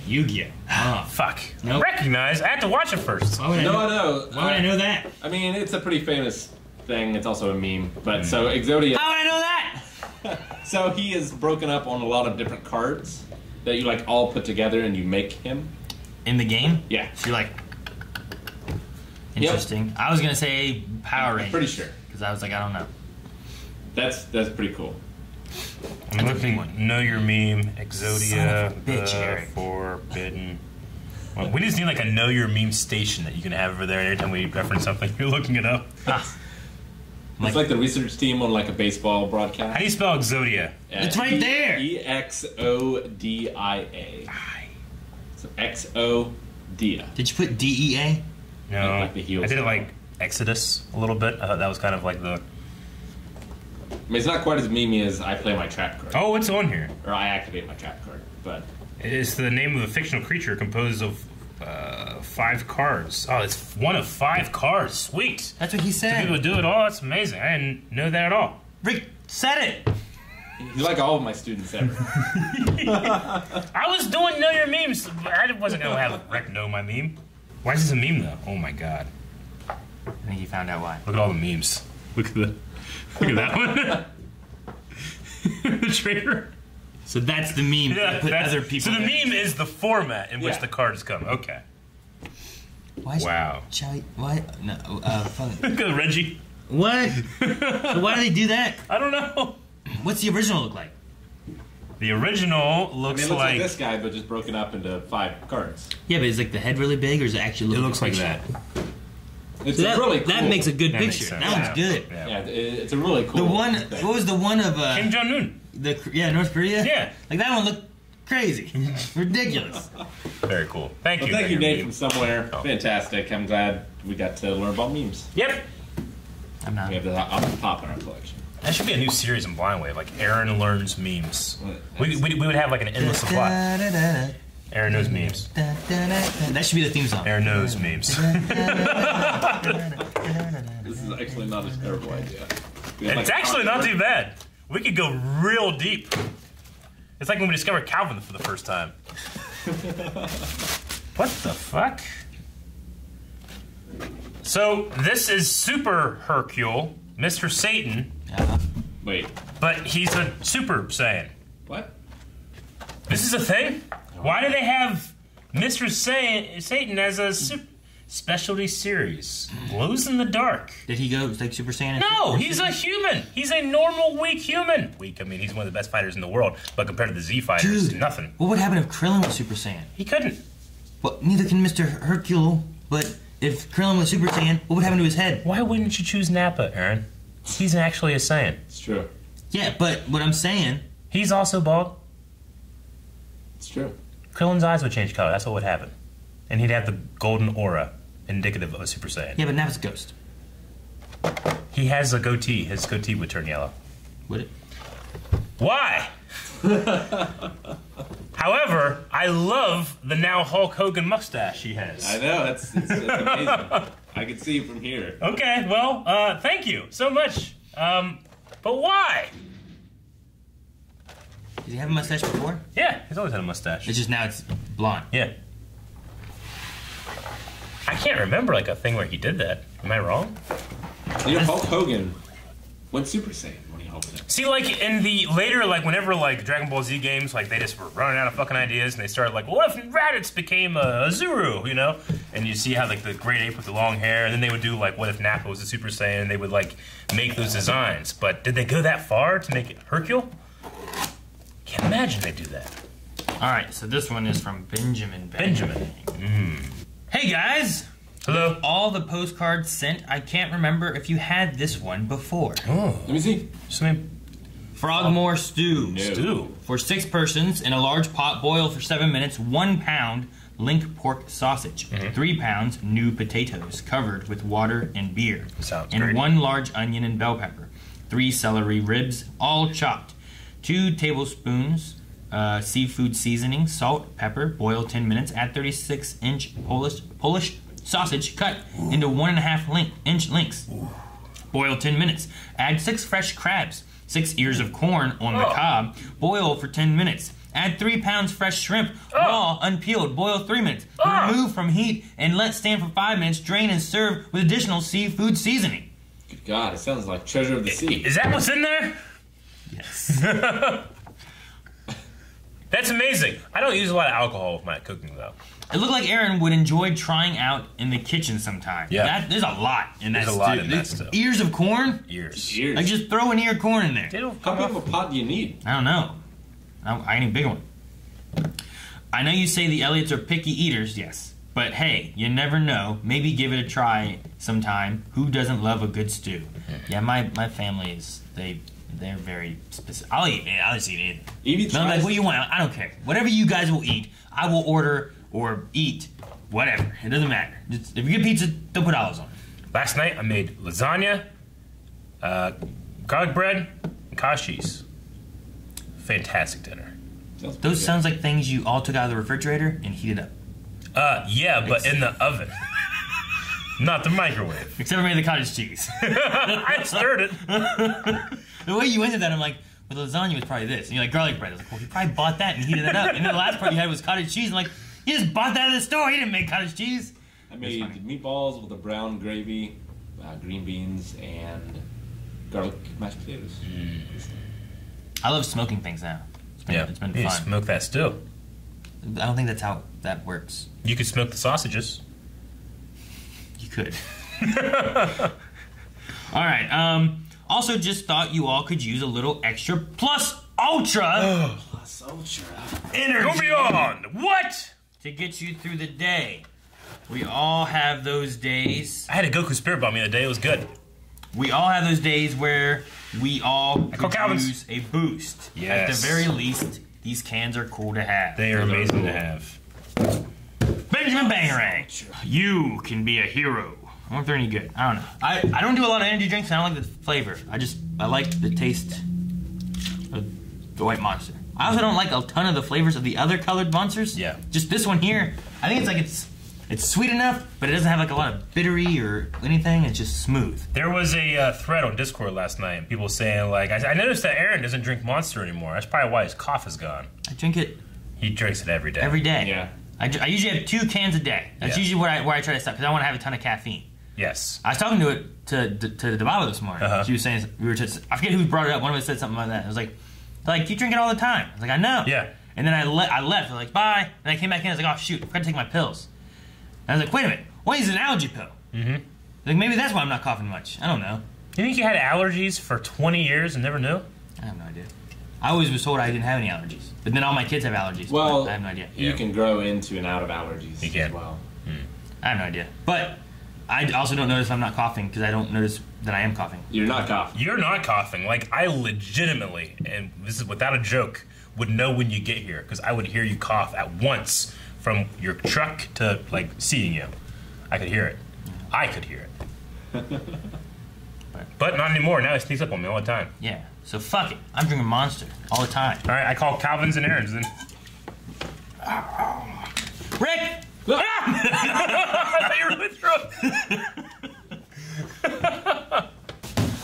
Yu-Gi-Oh. Oh, Fuck. Nope. Recognize. I had to watch it first. why would I No, know? I know. Why would I uh, know that? I mean, it's a pretty famous thing. It's also a meme. But so hmm. Exodia. How would I know that? *laughs* So he is broken up on a lot of different cards that you like all put together and you make him. In the game? Yeah. So you're like. Interesting. I was gonna say Power I'm pretty sure. Because I was like, I don't know. That's that's pretty cool. I'm That's looking. Know your meme. Exodia. bitch, the Eric. Forbidden. Well, we just need like a know your meme station that you can have over there. Every time we reference something, *laughs* you're looking it up. Ah, Like- it's like the research team on like a baseball broadcast. How do you spell Exodia? It's right there. E X O D I A. So X O Dia. Did you put DEA? No, Like the heels I did it like Exodus a little bit. I thought that was kind of like the. I mean, it's not quite as memey as I play my trap card, Oh, it's on here. or I activate my trap card. But It's the name of a fictional creature composed of uh, five cards. Oh, it's one of five cards. Sweet. That's what he Do people said. do it all? That's amazing. I didn't know that at all. Rick said it. he's like all of my students ever. *laughs* I was doing know your memes. but I wasn't gonna have Rick know my meme. Why is this a meme though? Oh my god! I think he found out why. Look at all the memes. Look at the. Look at that one. *laughs* the traitor. So that's the meme. Yeah, that's- other people. So the there. meme is the format in which Yeah. the cards come. Okay. Why? Wow. Shall? Why? No. Uh. *laughs* Look at Reggie. what? *laughs* so why do they do that? I don't know. What's the original look like? The original I mean, looks it looks like, like. this guy, but just broken up into five cards. Yeah, but is like the head really big, or is it actually? it looks like that. It's So that, really cool. that makes a good That picture. sense. That one's good. Yeah. Yeah, it's a really cool. The one. thing. What was the one of uh, Kim Jong Un. the yeah North Korea? Yeah. Like that one looked crazy, *laughs* ridiculous. Very cool. Thank Well, you. thank you, Know Nate, from somewhere. Oh. Fantastic. I'm glad we got to learn about memes. Yep. I'm not. We have the off the top in our collection. That should be a new series in Blind Wave, like Aaron learns memes. We, we, we would have like an endless supply. Aaron knows memes. That should be the theme song. Aaron knows memes. This is actually not a terrible idea. We have, It's like, actually not too bad. We could go real deep. It's like when we discovered Calvin for the first time. what the fuck? So this is Super Hercule, Mr. Satan, Uh-huh. Wait, but he's a Super Saiyan. what? This is a thing? Why do they have Mr. Sa- Satan as a sup- specialty series? Glows in the dark. Did he go like Super Saiyan? No, he's a human. He's a normal, weak human. Weak, I mean, he's one of the best fighters in the world, but compared to the Z fighters, Dude. nothing. What would happen if Krillin was Super Saiyan? He couldn't. Well, neither can Mr. Hercule. But if Krillin was Super Saiyan, what would happen to his head? Why wouldn't you choose Nappa, Aaron? He's actually a Saiyan. It's true. Yeah, but what I'm saying, He's also bald. It's true. Krillin's eyes would change color. That's what would happen. And he'd have the golden aura, indicative of a Super Saiyan. yeah, but Nappa's a ghost. He has a goatee. His goatee would turn yellow. Would it? Why? *laughs* However, I love the now Hulk Hogan mustache he has. I know. That's, that's, that's amazing. *laughs* I can see you from here. Okay, well, uh, thank you so much. Um, but why? Did he have a mustache before? Yeah, he's always had a mustache. It's just now it's blonde. Yeah. I can't remember like a thing where he did that. Am I wrong? You know, Hulk Hogan went Super Saiyan See, like in the later, like whenever like Dragon Ball Z games, like they just were running out of fucking ideas, and they started like, what if Raditz became a, Oozaru, you know? And you see how like the great ape with the long hair, and then they would do like, what if Nappa was a Super Saiyan? And they would like make those designs. But did they go that far to make it Hercule? Can't imagine they do that. All right, so this one is from Benjamin. Benjamin. Hey guys, Hello. all the postcards sent. I can't remember if you had this one before. Oh, Let me see. some Frogmore stew. No. stew. For six persons in a large pot, boil for seven minutes. One pound link pork sausage. Mm-hmm. Three pounds new potatoes covered with water and beer. Sounds and great. one large onion and bell pepper. Three celery ribs, all chopped. two tablespoons uh, seafood seasoning, salt, pepper, boil 10 minutes. Add 36 inch Polish, Polish sausage cut into one and a half link, inch links. Boil 10 minutes. Add six fresh crabs, six ears of corn on the Oh. cob. Boil for 10 minutes. Add three pounds fresh shrimp, oh. raw, unpeeled. Boil three minutes. Oh. Remove from heat and let stand for five minutes. Drain and serve with additional seafood seasoning. Good God, it sounds like treasure of the sea. Is that what's in there? Yes. *laughs* That's amazing. I don't use a lot of alcohol with my cooking though. It looked like Aaron would enjoy trying out in the kitchen sometime. Yeah. That, there's a lot in that There's a lot stew. in that There's stew. Ears of corn? Ears. Years. Like just throw an ear of corn in there. They don't How big of a pot do you need? I don't know. I, I need a big one. I know you say the Elliots are picky eaters, yes. But hey, you never know. Maybe give it a try sometime. Who doesn't love a good stew? Yeah, my, my family is they they're very specific. I'll eat it. I'll just eat it. Evie No, I'm like, what do you want? I don't care. Whatever you guys will eat, I will order or eat. Whatever. It doesn't matter. Just, if you get pizza, don't put olives on. Last night I made lasagna, uh, garlic bread, and cottage cheese. Fantastic dinner. Sounds pretty Those good. sounds like things you all took out of the refrigerator and heated up. Uh, yeah, but in the oven, *laughs* not the microwave. Except for maybe the cottage cheese. *laughs* I stirred it. *laughs* the way you ended that, I'm like, well, the lasagna was probably this. And you're like, garlic bread. I was like, well, he probably bought that and heated it up. And then the last part you had was cottage cheese. I'm like, he *laughs* just bought that at the store. He didn't make cottage cheese. I made meatballs with a brown gravy, uh, green beans, and garlic mashed potatoes. I love smoking things now. It's been, Yeah, it's been you fun. smoke that stew. I don't think that's how that works. You could smoke the sausages. You could. *laughs* *laughs* all right. Um. Also, just thought you all could use a little extra plus ultra *gasps* Plus ultra. energy Go beyond. What? To get you through the day. We all have those days. I had a Goku Spirit Bomb the other day. It was good. We all have those days where we all could use a boost. Yes. At the very least, these cans are cool to have. They are Those are amazing to cool. have. Benjamin Bangarang, you can be a hero. I wonder if they're any good. I don't know. I, I don't do a lot of energy drinks. I don't like the flavor. I just I like the taste of the white monster. I also don't like a ton of the flavors of the other colored monsters. Yeah. Just this one here. I think it's like it's it's sweet enough, but it doesn't have like a lot of bittery or anything. It's just smooth. There was a uh, thread on Discord last night. People saying like, I, I noticed that Aaron doesn't drink Monster anymore. That's probably why his cough is gone. I drink it He drinks it every day. every day. Yeah. I, I usually have two cans a day. That's Yeah. usually where I where I try to stop because I want to have a ton of caffeine. Yes. I was talking to it to to, to the Baba this morning. Uh-huh. She was saying we were just I forget who brought it up. One of us said something like that. I was like, like you drink it all the time. I was like, I know. Yeah. And then I le- I left. I was like, bye. And I came back in. I was like, oh shoot, I forgot to take my pills. And I was like, wait a minute. What is an allergy pill? Mm-hmm. Like maybe that's why I'm not coughing much. I don't know. You think you had allergies for 20 years and never knew? I have no idea. I always was told I didn't have any allergies, but then all my kids have allergies. Well, I have no idea. You Yeah. can grow into and out of allergies You can. as well. I have no idea. But I also don't notice I'm not coughing because I don't notice that I am coughing. You're not coughing. You're not coughing. Like, I legitimately, and this is without a joke, would know when you get here because I would hear you cough at once from your truck to, like, seeing you. I could hear it. I could hear it. but not anymore. Now it sneaks up on me all the time. Yeah. So fuck it. I'm drinking Monster all the time. All right, I call Calvin's and Aaron's then. Rick. I thought *laughs* you were really through.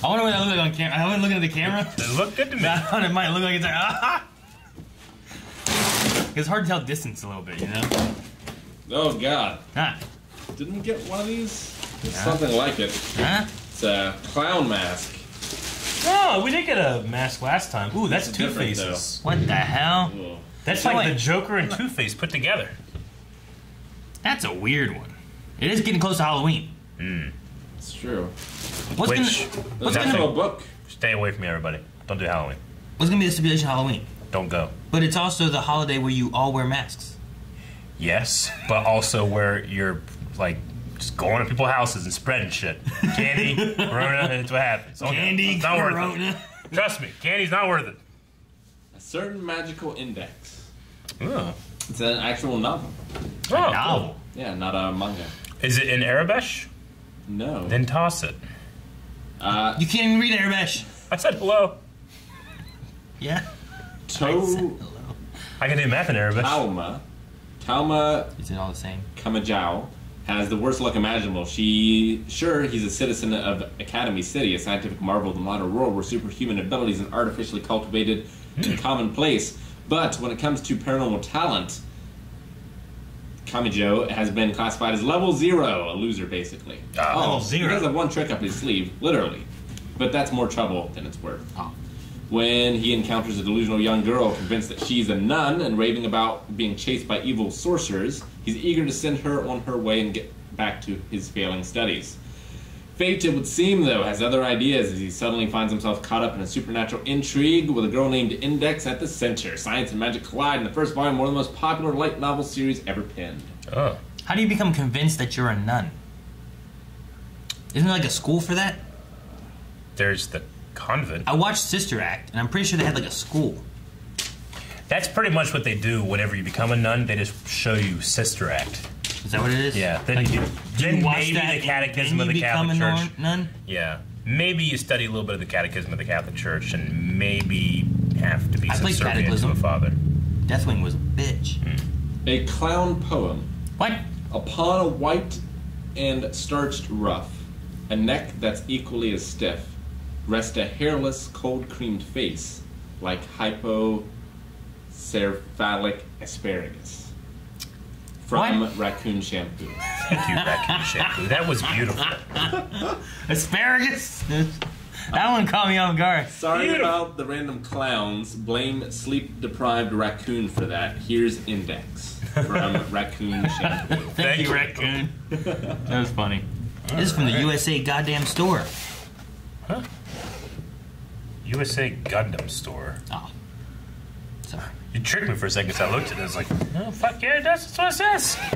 I wonder what I look like on camera. I wasn't looking at the camera. It looked good to me. *laughs* That one, it might look like it's like, ah. It's hard to tell distance a little bit, you know? Oh God! Ah. Didn't we get one of these? It's Yeah. something like it. Huh? It's a clown mask. Oh, we did get a mask last time. Ooh, that's It's Two different, Faces. What the hell? Ugh. That's So like wait. the Joker and Two Face put together. That's a weird one. It is getting close to Halloween. Hmm. It's true. What's Which gonna what's gonna a book. stay away from me, everybody. Don't do Halloween. what's gonna be the stipulation of Halloween? Don't go. But it's also the holiday where you all wear masks. Yes, but also where you're like just going to people's houses and spreading shit. Candy, *laughs* Corona, that's what happens. Don't do it. Candy, It's not worth it. Trust me, candy's not worth it. A certain magical index. Oh, It's an actual novel. oh Novel. Yeah, not a manga. Is it in Arabesh? No. Then toss it. Uh, You can't even read Arabesh. I said hello. Yeah. To I can do math in Arabic. Talma, Talma Is it all the same? Kamajau has the worst luck imaginable. She, sure, he's a citizen of Academy City, a scientific marvel of the modern world where superhuman abilities and artificially cultivated and commonplace. But when it comes to paranormal talent, Kamijo has been classified as level zero, a loser basically. Oh, Level zero. He does have one trick up his sleeve, literally. But that's more trouble than it's worth. Oh. When he encounters a delusional young girl convinced that she's a nun and raving about being chased by evil sorcerers, he's eager to send her on her way and get back to his failing studies. Fate, it would seem, though, has other ideas as he suddenly finds himself caught up in a supernatural intrigue with a girl named Index at the center. Science and magic collide in the first volume, one of the most popular light novel series ever penned. Oh. How do you become convinced that you're a nun? Isn't there like a school for that? There's the convent. I watched Sister Act, and I'm pretty sure they had like a school. That's pretty much what they do whenever you become a nun. They just show you Sister Act. Is that what it is? Yeah. Then, Like, you, do then you watch maybe that the Catechism then of the become Catholic a Church. nun- nun? Yeah. Maybe you study a little bit of the Catechism of the Catholic Church, and maybe have to be I played subservient to Catechism. a father. Deathwing was a bitch. A clown poem. What? Upon a white and starched ruff, a neck that's equally as stiff, rests a hairless, cold creamed face like hypocephalic asparagus. From What? Raccoon Shampoo. Thank you, Raccoon Shampoo. That was beautiful. *laughs* Asparagus? that one caught me off guard. Sorry Beautiful. about the random clowns. Blame sleep deprived raccoon for that. Here's Index from *laughs* Raccoon Shampoo. Thank, Thank you, you. raccoon. that was funny. This is from the USA goddamn store. Huh? USA Gundam Store. Oh. Sorry. You tricked me for a second because I looked at it. I was like, oh, fuck yeah, that's, that's what it says. *laughs*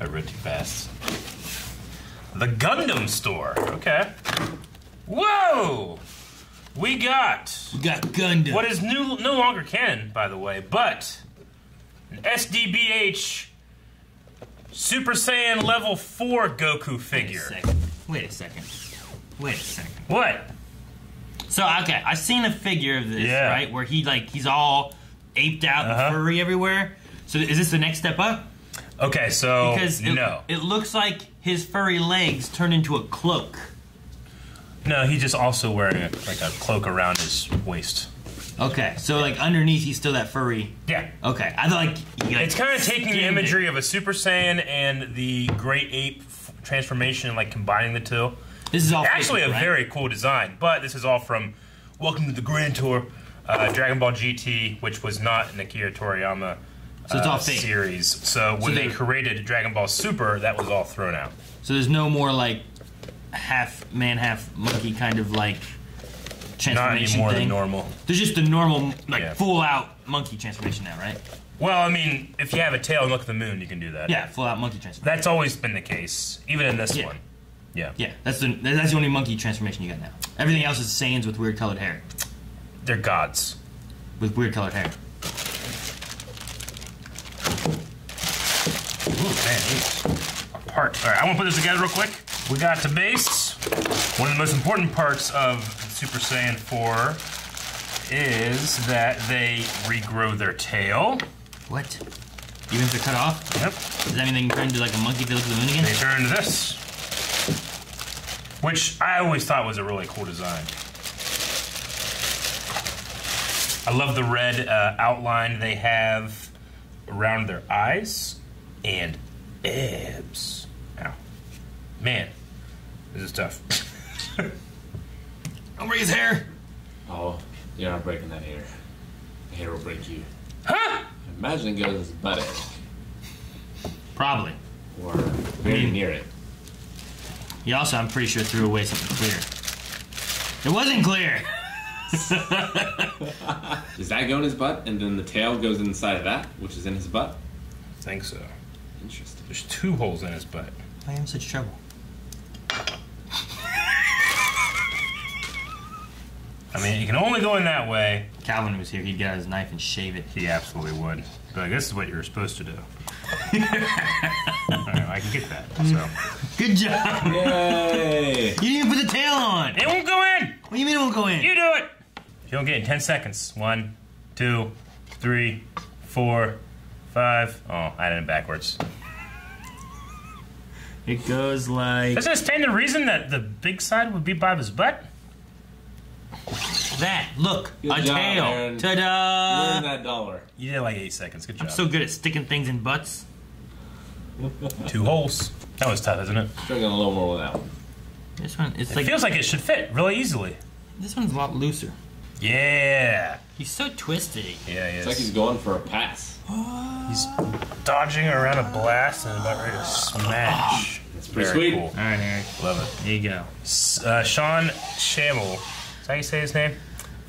I read too fast. The Gundam Store. Okay. Whoa! We got We got Gundam. what is new, no longer canon, by the way, but an SDBH Super Saiyan Level 4 Goku Wait a figure. second. Wait a second. Wait a second. What? So okay, I've seen a figure of this, Yeah. right? Where he like he's all aped out Uh-huh. and furry everywhere. So is this the next step up? Okay, so Because it, no. it looks like his furry legs turned into a cloak. No, he's just also wearing a, like a cloak around his waist. Okay, so like underneath he's still that furry. Yeah. Okay, I thought like, like It's kind of taking the skinned it. imagery of a Super Saiyan and the Great Ape f- transformation and like combining the two. This is all Actually, a right? very cool design, but this is all from Welcome to the Grand Tour, uh, Dragon Ball GT, which was not an Akira Toriyama So it's uh, all fake. series. So when they they're- created Dragon Ball Super, that was all thrown out. So there's no more like half man, half monkey kind of like Not transformation any more thing. than normal. There's just the normal like Yeah. full out monkey transformation now, right? Well, I mean, if you have a tail and look at the moon, you can do that. Yeah, full out monkey transformation. That's always been the case, even in this Yeah. one. Yeah. Yeah, that's the that's the only monkey transformation you got now. Everything else is Saiyans with weird colored hair. They're gods. With weird colored hair. Ooh, man, these apart. All right, I want to put this together real quick. We got the base. One of the most important parts of Super Saiyan 4 is that they regrow their tail. What? Even if they're cut off? Yep. Does that mean they can turn into like a monkey if they look at the moon again? They turn into this, which I always thought was a really cool design. I love the red uh, outline they have around their eyes and abs. Ow. Man, this is tough. *laughs* Don't break his hair. Oh, you're not breaking that hair. The hair will break you. huh? Imagine it goes his buttock, Probably. or very near it. He also, I'm pretty sure, threw away something clear. It wasn't clear. Does that go in his butt, and then the tail goes inside of that, which is in his butt? I think so. Interesting. There's two holes in his butt. I am such trouble. I mean, you can only go in that way. Calvin was here. He'd get out his knife and shave it. He absolutely would. But this is what you're supposed to do. All right, *laughs* I can get that. So Good job. Yay! You didn't even put the tail on. it won't go in. What do you mean it won't go in? You do it. You don't get it in 10 seconds. One, two, three, four, five. Oh, I did it backwards. It goes like Doesn't it stand to reason that the big side would be Bob's butt? That. Look, Good a job, tail. Aaron. Ta Earn da! that dollar. You did like eight seconds. Good job. I'm so good at sticking things in butts. *laughs* Two holes. That was tough, isn't it? Struggling a little more with that one. This one, it's It like feels like it should fit really easily. this one's a lot looser. Yeah. He's so twisty. Yeah, he It's like he's going for a pass. He's dodging around a blast and about ready to smash. It's pretty Very sweet. cool. All right, Eric. Love it. There you go. Uh, Sean Schemmel, is that how you say his name?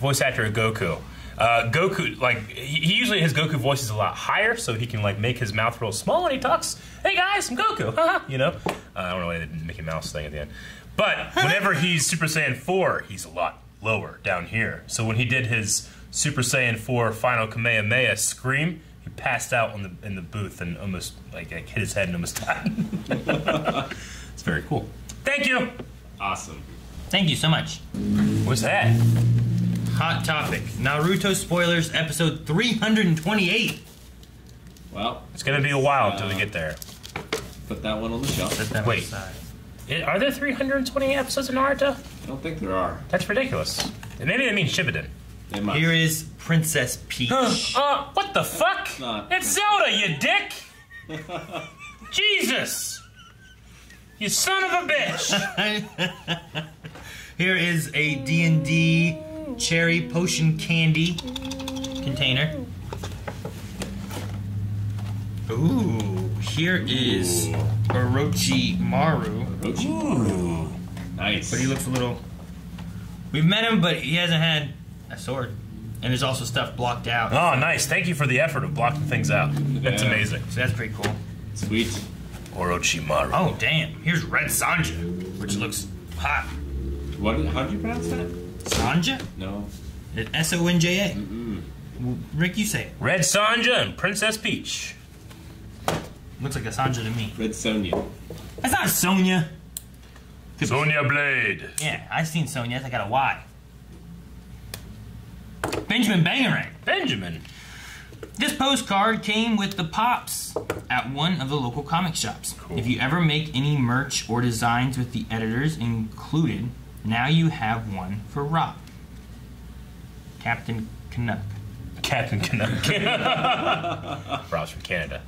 Voice actor of Goku. Uh, Goku, like he, he usually his Goku voice is a lot higher, so he can like make his mouth real small when he talks. Hey guys, I'm Goku. *laughs* you know, uh, I don't know why they did the Mickey Mouse thing at the end, but *laughs* whenever he's Super Saiyan four, he's a lot lower down here. So when he did his Super Saiyan four final Kamehameha scream, he passed out in the in the booth and almost like, like hit his head and almost *laughs* died. it's very cool. Thank you. Awesome. Thank you so much. What's that? Hot topic: Naruto spoilers, episode 328. Well, It's gonna be a while until we get there. put that one on the shelf. Set that Wait. aside. I- Are there 320 episodes of Naruto? I don't think there are. That's ridiculous. Maybe they mean Shippuden. They must. Here is Princess Peach. Uh, what the fuck? not. It's Zelda, you dick! *laughs* Jesus! You son of a bitch! *laughs* Here is a D&D cherry potion candy container. Ooh, here is Orochimaru. Orochi. Nice. But he looks a little. We've met him, but he hasn't had a sword. And there's also stuff blocked out. Oh, nice. Thank you for the effort of blocking things out. That's Yeah. amazing. So that's pretty cool. Sweet. Orochimaru. Oh, damn. Here's Red Sanja, which looks hot. What? How do you pronounce that? Sanja? No. S O N J A. Well, Rick, you say it. Red Sanja and Princess Peach. Looks like a Sanja to me. Red Sonia. That's not Sonya. Sonya Blade. Yeah, I've seen Sonya. I got a Y. Benjamin Bangerang. Benjamin. This postcard came with the pops at one of the local comic shops. Cool. If you ever make any merch or designs with the editors included, now you have one for Rob. Captain Canuck. Captain Canuck. *laughs* Rob's from Canada.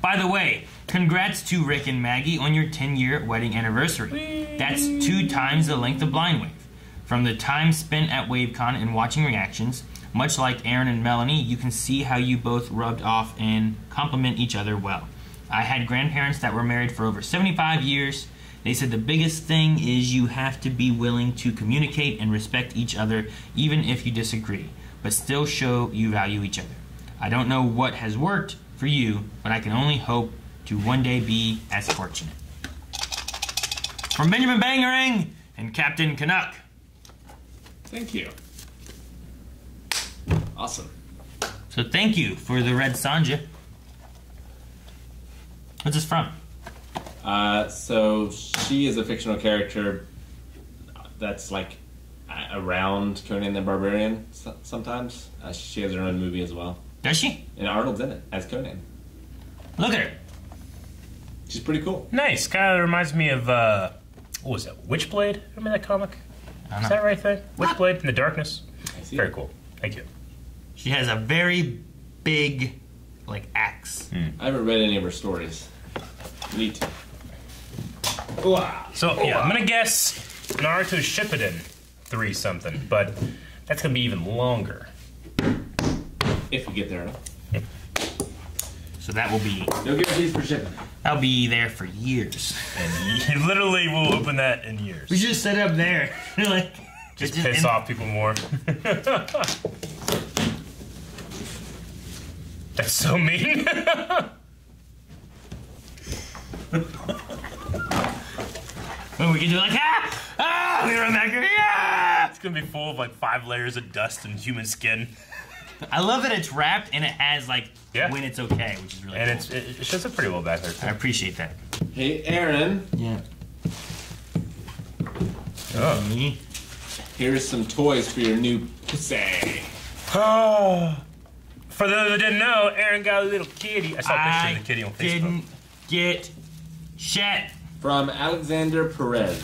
By the way, congrats to Rick and Maggie on your 10 year wedding anniversary. That's two times the length of Blind Wave. From the time spent at WaveCon and watching reactions, much like Aaron and Melanie, you can see how you both rubbed off and complement each other well. I had grandparents that were married for over 75 years. They said the biggest thing is you have to be willing to communicate and respect each other, even if you disagree, but still show you value each other. I don't know what has worked for you, but I can only hope to one day be as fortunate. From Benjamin Bangerang and Captain Canuck. Thank you. Awesome. So thank you for the red Sanja. What's this from? Uh, so she is a fictional character that's like around Conan the Barbarian sometimes. Uh, she has her own movie as well. Does she? And Arnold's in it as Conan. Look at her. She's pretty cool. Nice. Kind of reminds me of, uh, what was that? Witchblade? Remember that comic? Is that right thing? Witchblade in the Darkness? I see. Very cool. Thank you. She has a very big, like, axe. I haven't read any of her stories. Neat. So, yeah, I'm going to guess Naruto Shippuden 3 something, but that's going to be even longer. If we get there. So that will be No guarantees for shipping. that'll be there for years. And *laughs* you *laughs* literally will open that in years. We should just set up there. *laughs* like Just it's piss in- off people more. That's so mean. When we can do like ah ah we run back here yeah. it's gonna be full of like five layers of dust and human skin, I love that it's wrapped and it has like Yeah. when it's okay, which is really and cool. it's it, it shows up pretty well back there. I appreciate that. Hey, Aaron. Yeah. Oh. Me. Here's some toys for your new pussy. Oh. For those who didn't know, Aaron got a little kitty. I saw a picture I of the kitty on Facebook. didn't get shit. From Alexander Perez.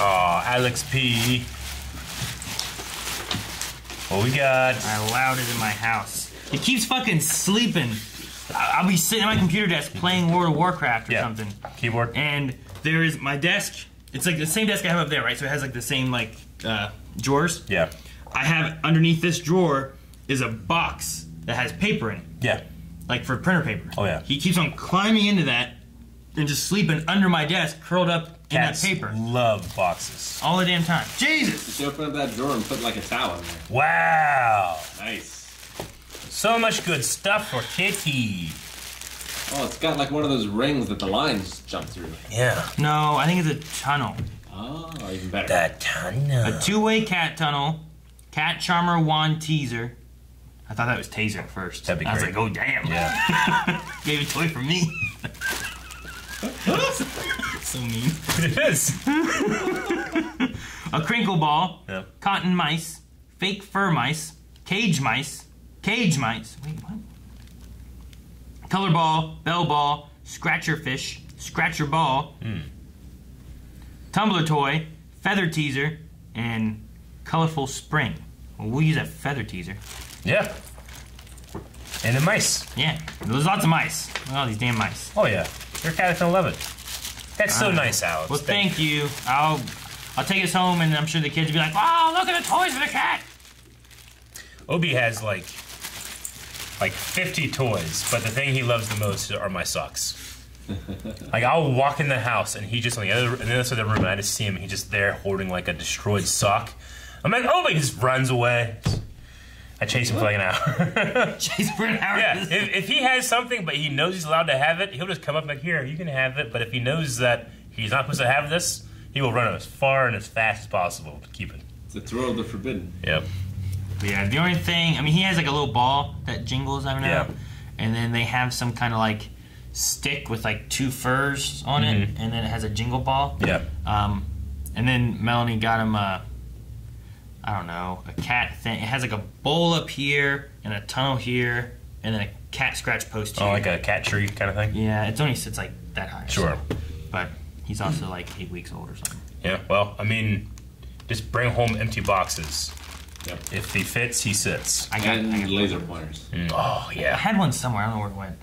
Oh, Alex P. What we got? I allowed it in my house. It keeps fucking sleeping. I- I'll be sitting at my computer desk playing World of Warcraft or Yeah. something. Keyboard. And there is my desk. It's like the same desk I have up there, right? So it has like the same like uh, drawers. Yeah. I have underneath this drawer is a box that has paper in it, Yeah. like for printer paper. Oh, yeah. He keeps on climbing into that and just sleeping under my desk, curled up in Cats that paper love boxes. all the damn time. Jesus! Just open up that drawer and put like a towel in there. Wow. Nice. So much good stuff for Kitty. Oh, it's got like one of those rings that the lines jump through. Yeah. No, I think it's a tunnel. Oh, even better. That tunnel. A two-way cat tunnel, cat charmer wand teaser. I thought that was taser at first. That'd be I was like, oh damn. Yeah. *laughs* Gave a toy for me. *laughs* *laughs* so mean. it is. A crinkle ball, Yeah. cotton mice, fake fur mice, cage mice, cage mice. Wait, what? Color ball, bell ball, scratcher fish, scratcher ball, hmm. tumbler toy, feather teaser, and colorful spring. Well, we'll use that feather teaser. Yeah. And the mice. Yeah, there's lots of mice. Look at all these damn mice. Oh yeah. Your cat's gonna love it. That's so nice, Alex. Well, thank you. I'll I'll take us home, and I'm sure the kids will be like, "Wow, look at the toys for the cat." Obi has like like 50 toys, but the thing he loves the most are my socks. *laughs* like I'll walk in the house and he just on the other, in the other side of the room, and I just see him. He's just there holding like a destroyed sock. I'm like, oh, he just runs away. I chase him for like an hour. *laughs* Chase for an hour. yeah, if, if he has something, but he knows he's allowed to have it, he'll just come up like, here, you can have it. But if he knows that he's not supposed to have this, he will run as far and as fast as possible to keep it. It's the throw of the forbidden. Yep. But yeah, the only thing, I mean, he has like a little ball that jingles every now, Yeah. and then they have some kind of like stick with like two furs on it, Mhm. and then it has a jingle ball. Yeah. Um, and then Melanie got him a, I don't know, a cat thing. It has like a bowl up here and a tunnel here, and then a cat scratch post here. Oh, like a cat tree kind of thing. yeah, it's only sits like that high. Sure. so- but he's also like eight weeks old or something. Yeah, well, I mean, just bring home empty boxes. Yep. If he fits, he sits. I got, I, got laser pointers. Mm, Oh, I had one somewhere. I don't know where it went.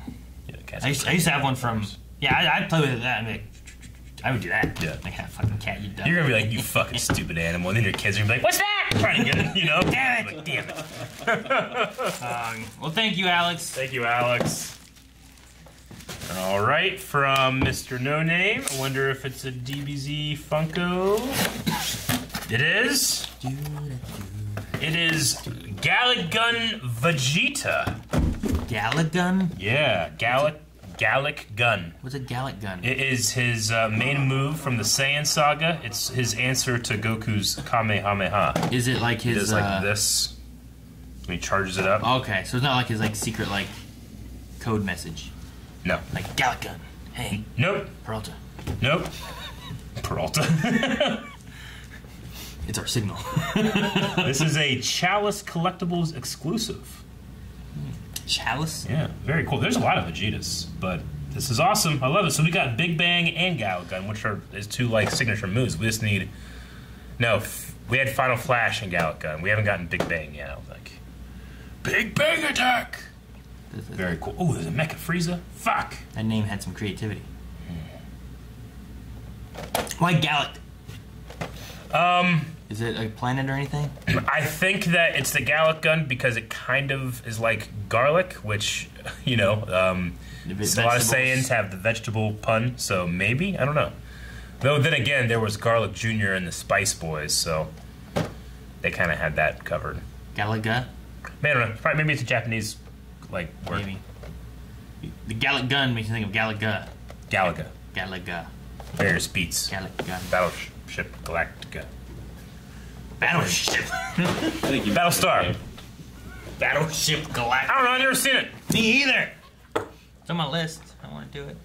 yeah cats I used, I used to have one from. Yeah, I, I'd play with that. I'd be like, I would do that. Yeah. Like, that fucking cat, you dumb. You're gonna be like, you fucking stupid animal. And then your kids are gonna be like, what's that? Trying to get it, you know? Damn it. Like, damn it. Um, well, thank you, Alex. Thank you, Alex. All right, from Mr. No Name. I wonder if it's a DBZ Funko. It is. It is Gallic Vegeta. Galagun? Yeah, Gallic Gallic Gun. What's a Gallic gun? It is his uh, main move from the Saiyan saga. It's his answer to Goku's Kamehameha. Is it like his? does like uh, this. When he charges it up. Okay, so it's not like his like secret like code message. No. Like Gallic gun. Hey, Nope. Peralta. Nope. *laughs* Peralta. It's our signal. *laughs* this is a Chalice Collectibles exclusive. Chalice. Yeah, very cool. There's a lot of Vegetas, but this is awesome. I love it. So we got Big Bang and Gallic Gun, which are his two like signature moves. We just need no. F- we had Final Flash and Gallic Gun. We haven't gotten Big Bang yet. I don't think. Big Bang attack. Very cool. Oh, there's a Mecha Frieza. Fuck. That name had some creativity. Why Gallic? Um, Is it a planet or anything? *clears throat* I think that it's the Gallic Gun because it kind of is like garlic, which *laughs* you know, um, a lot of. Saiyans have the vegetable pun, so maybe I don't know. Though then again, there was Garlic Jr. and the Spice Boys, so they kind of had that covered. Galaga? Man, I don't know. Probably, maybe it's a Japanese like word. Maybe. The Gallic gun makes you think of Galaga. Galaga. Galaga. Various beats. Galaga. Battleship Galactica. Battleship. Thank you. Battlestar. Battleship Galactica. I don't know. I've never seen it. Me either. It's on my list. I want to do it.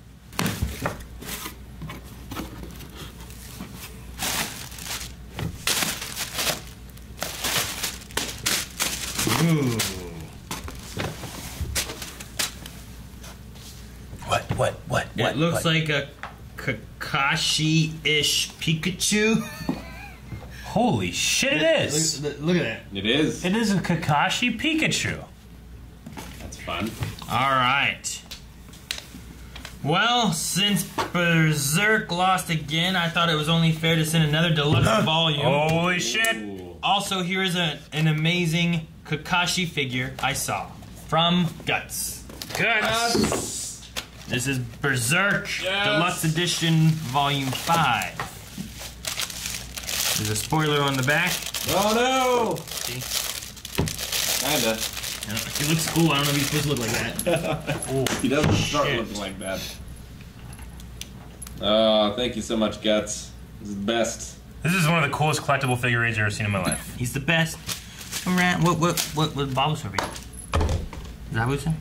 Ooh. What? What? What? It looks what? like a Kakashi-ish Pikachu. *laughs* Holy shit! It is. Look, look at that. It is. It is a Kakashi Pikachu. That's fun. All right. Well, since Berserk lost again, I thought it was only fair to send another deluxe *laughs* volume. Holy shit! Ooh. Also, here is a, an amazing Kakashi figure I saw from Guts. Guts. This is Berserk Yes. Deluxe Edition Volume 5. There's a spoiler on the back. Oh no! See? Kinda. It looks cool. I don't know if he's supposed to look like that. *laughs* oh, He doesn't start shit. looking like that. Oh, thank you so much, Guts. This is the best. This is one of the coolest collectible figurines I've ever seen in my life. He's the best. Come Around, what what what what Bulbasaur be? Is that what you said?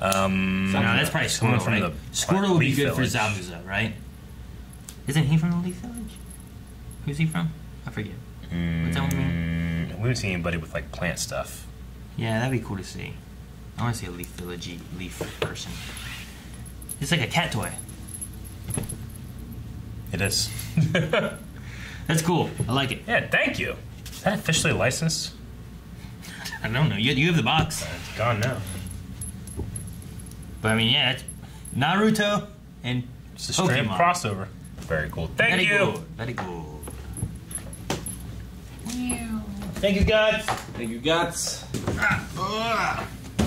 Um, No, that's probably someone Squirtle, from right? the Squirtle would be good Village. for Zabuza, right? Isn't he from the Leaf Village? Who's he from? I forget. What's that one mean? Mm, we haven't seen anybody with like plant stuff. Yeah, that'd be cool to see. I want to see a Leaf Village leaf person. It's like a cat toy. It is. *laughs* That's cool. I like it. yeah, thank you. Is that officially licensed? I don't know. You, you have the box. It's gone now. But I mean, yeah, it's Naruto and It's a straight Pokemon. crossover. Very cool. Thank Very you. good. Very good. Thank you, guys. Thank you, Guts.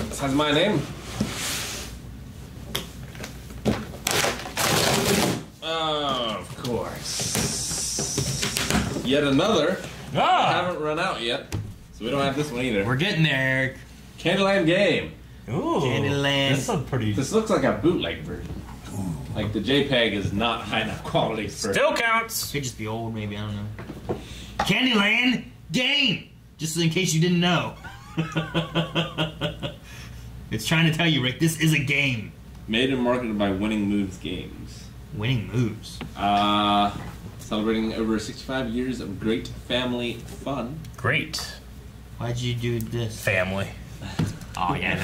This has my name. Oh, of course. Yet another. I Ah! haven't run out yet, so we don't have this one either. We're getting there, Eric. Candyland game. Ooh. Candyland. This is pretty. This looks like a bootleg version. Like the JPEG is not high enough quality for. Still counts. Could just be old, maybe. I don't know. Candyland game. Just in case you didn't know. *laughs* it's trying to tell you, Rick. This is a game. Made and marketed by Winning Moves Games. Winning moves. Uh, celebrating over 65 years of great family fun. Great Why'd you do this? family. *laughs* Oh yeah,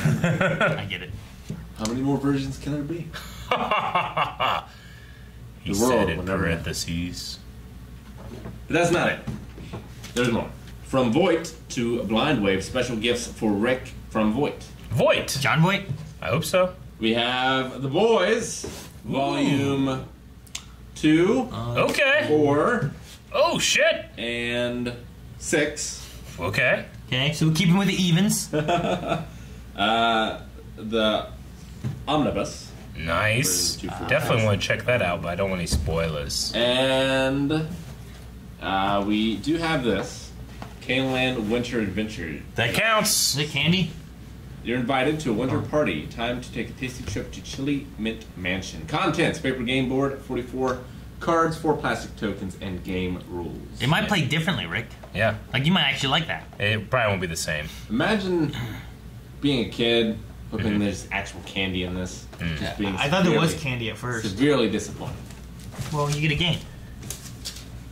I get it. How many more versions can there be? *laughs* he The world said in will parentheses. But that's not it. There's more. From Voight to Blind Wave, special gifts for Rick from Voight. Voight. Jon Voight. I hope so. We have The Boys, Volume 2, Okay. 4, Oh shit. and 6. Okay. Okay, so we're keeping with the evens. *laughs* Uh, the Omnibus. Nice. Two for Definitely want to check that out, but I don't want any spoilers. And uh, we do have this Caneland Winter Adventure. That counts. Is it candy? You're invited to a winter party. Time to take a tasty trip to Chili Mint Mansion. Contents: paper game board, 44 cards, four plastic tokens, and game rules. It might play differently, Rick. Yeah. Like you might actually like that. It probably won't be the same. Imagine being a kid, hoping there's actual candy in this. Just being I thought there was candy at first. Severely disappointed. Well, you get a game.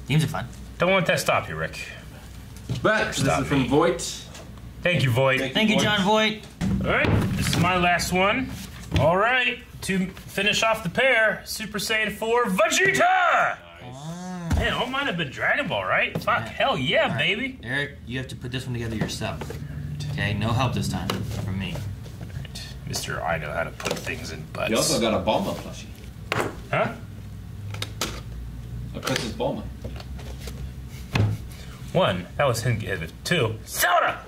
Games are fun. Don't let that stop you, Rick. But this Stop is from me. Voight. Thank you, Voight. Thank Thank you, Voight. Jon Voight. All right, this is my last one. All right, to finish off the pair, Super Saiyan 4 Vegeta! Ah. Man, all mine have been Dragon Ball, right? Fuck, hell yeah, baby. Eric, you have to put this one together yourself. Okay, no help this time from me. Right. Mr. I know how to put things in butts. You also got a Bulma plushie. huh? A Princess Bulma. One, that was him giving. Two, soda!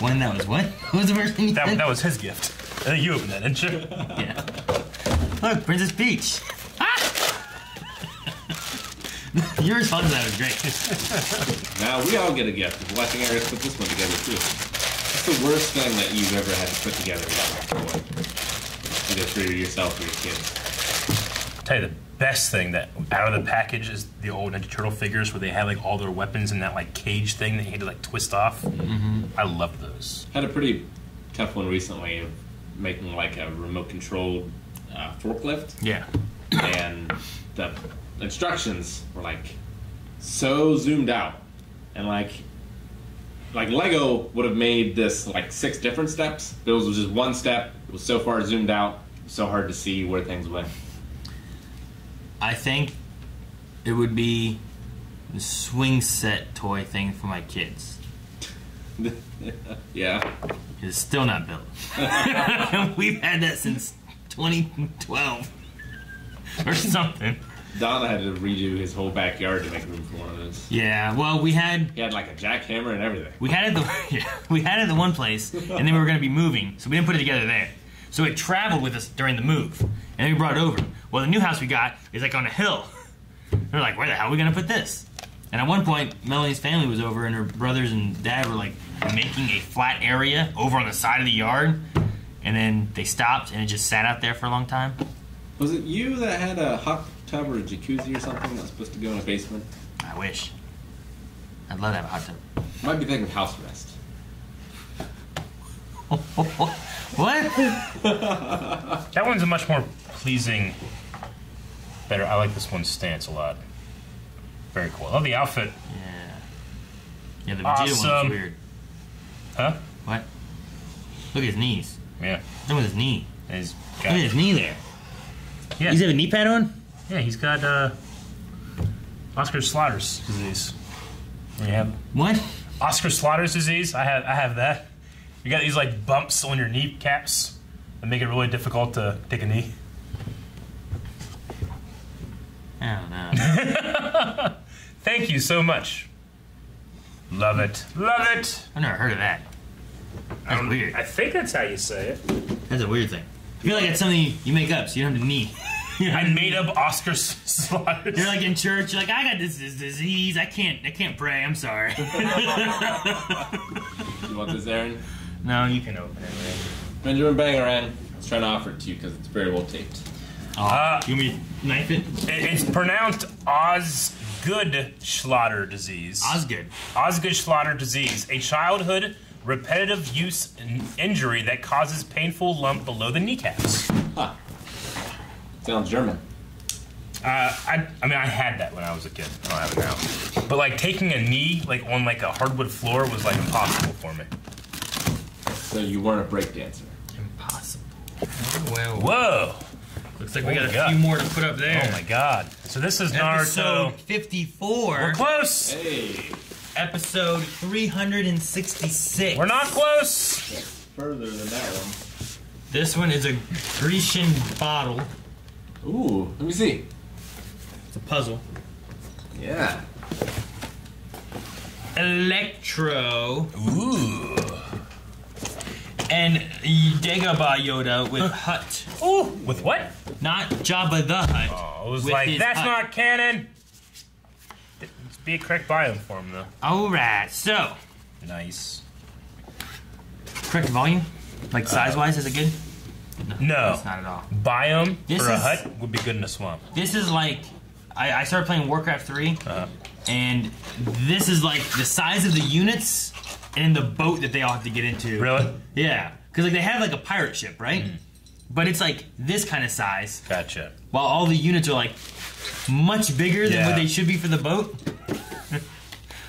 When that was what? What was the first thing you That, said? that was his gift. I think you opened that, didn't you? *laughs* Yeah. Look, Princess Peach. *laughs* Your response to that was great. Now we all get a gift of watching Eric put this one together too. That's the worst thing that you've ever had to put together as a boy. Either for yourself or your kids. tell you the best thing that out of the package is the old Ninja Turtle figures where they had like all their weapons in that like cage thing that you had to like twist off. Mm-hmm. I love those. Had a pretty tough one recently of making like a remote controlled uh, forklift, Yeah. and the instructions were like so zoomed out, and like like Lego would have made this like six different steps. Bills was just one step. It was so far zoomed out, so hard to see where things went. I think it would be the swing set toy thing for my kids. *laughs* yeah. It's still not built. *laughs* We've had that since 2012 *laughs* or something. Donna had to redo his whole backyard to make room for one of those. Yeah, well, we had He had like a jackhammer and everything. we had it the yeah, we had it the one place, and then we were going to be moving, so we didn't put it together there. So it traveled with us during the move, and then we brought it over. Well, the new house we got is like on a hill. *laughs* We're like, where the hell are we going to put this? And at one point, Melanie's family was over, and her brothers and dad were like making a flat area over on the side of the yard, and then they stopped, and it just sat out there for a long time. Was it you that had a hot tub or a jacuzzi or something that was supposed to go in a basement? I wish. I'd love to have a hot tub. Might be thinking of house arrest. *laughs* what? That one's a much more pleasing. Better. I like this one's stance a lot. Very cool. I love the outfit. Yeah. Yeah, the Vegeta one Awesome. looks weird. Huh? What? Look at his knees. Yeah. Look at his knee. He's Look got, at his knee there. yeah. He's got a knee pad on? yeah, he's got uh, Oscar Slaughter's disease. You have What? Oscar Slaughter's disease. I have I have that. You got these like bumps on your kneecaps that make it really difficult to take a knee. I don't know. Thank you so much. Love it. Love it. I've never heard of that. That's um, weird. I think that's how you say it. That's a weird thing. I feel like it's something you make up so you don't have to *laughs* knee. I made up Oscar S- *laughs* You're like in church, you're like, I got this, this disease. I can't I can't pray, I'm sorry. *laughs* You want this, Aaron? no, you can open it, man. Benjamin Bangarang. I was trying to offer it to you because it's very well taped. Uh, you want me to knife it? It- It's pronounced Osgood Schlatter disease. Osgood. Osgood Schlatter disease, a childhood repetitive use in- injury that causes painful lump below the kneecaps. Huh. Sounds German. Uh, I, I mean, I had that when I was a kid. I don't have it now. But like taking a knee, like on like a hardwood floor, was like impossible for me. So you weren't a break dancer. Impossible. Well, Whoa! Looks like we got a God. few more to put up there. Oh my god! So this is Episode Naruto. 54. We're close. Hey. Episode 366. We're not close. Further than that one. This one is a Grecian bottle. Ooh, let me see. It's a puzzle. Yeah. Electro Ooh. And Dagobah Yoda with Hut. Ooh. With what? Not Jabba the Hutt. Oh, I was like, that's hut. not canon. Let's be a correct biome for him though. Alright, so, Nice. correct volume? Like size wise, is it good? No. It's not at all. Biome This for a hut would be good in a swamp. This is like, I, I started playing Warcraft 3, Uh-huh. and this is like the size of the units and the boat that they all have to get into. Really? Yeah, because like they have like a pirate ship, right? Hmm. But it's like this kind of size, Gotcha. while all the units are like much bigger than what they should be for the boat. *laughs*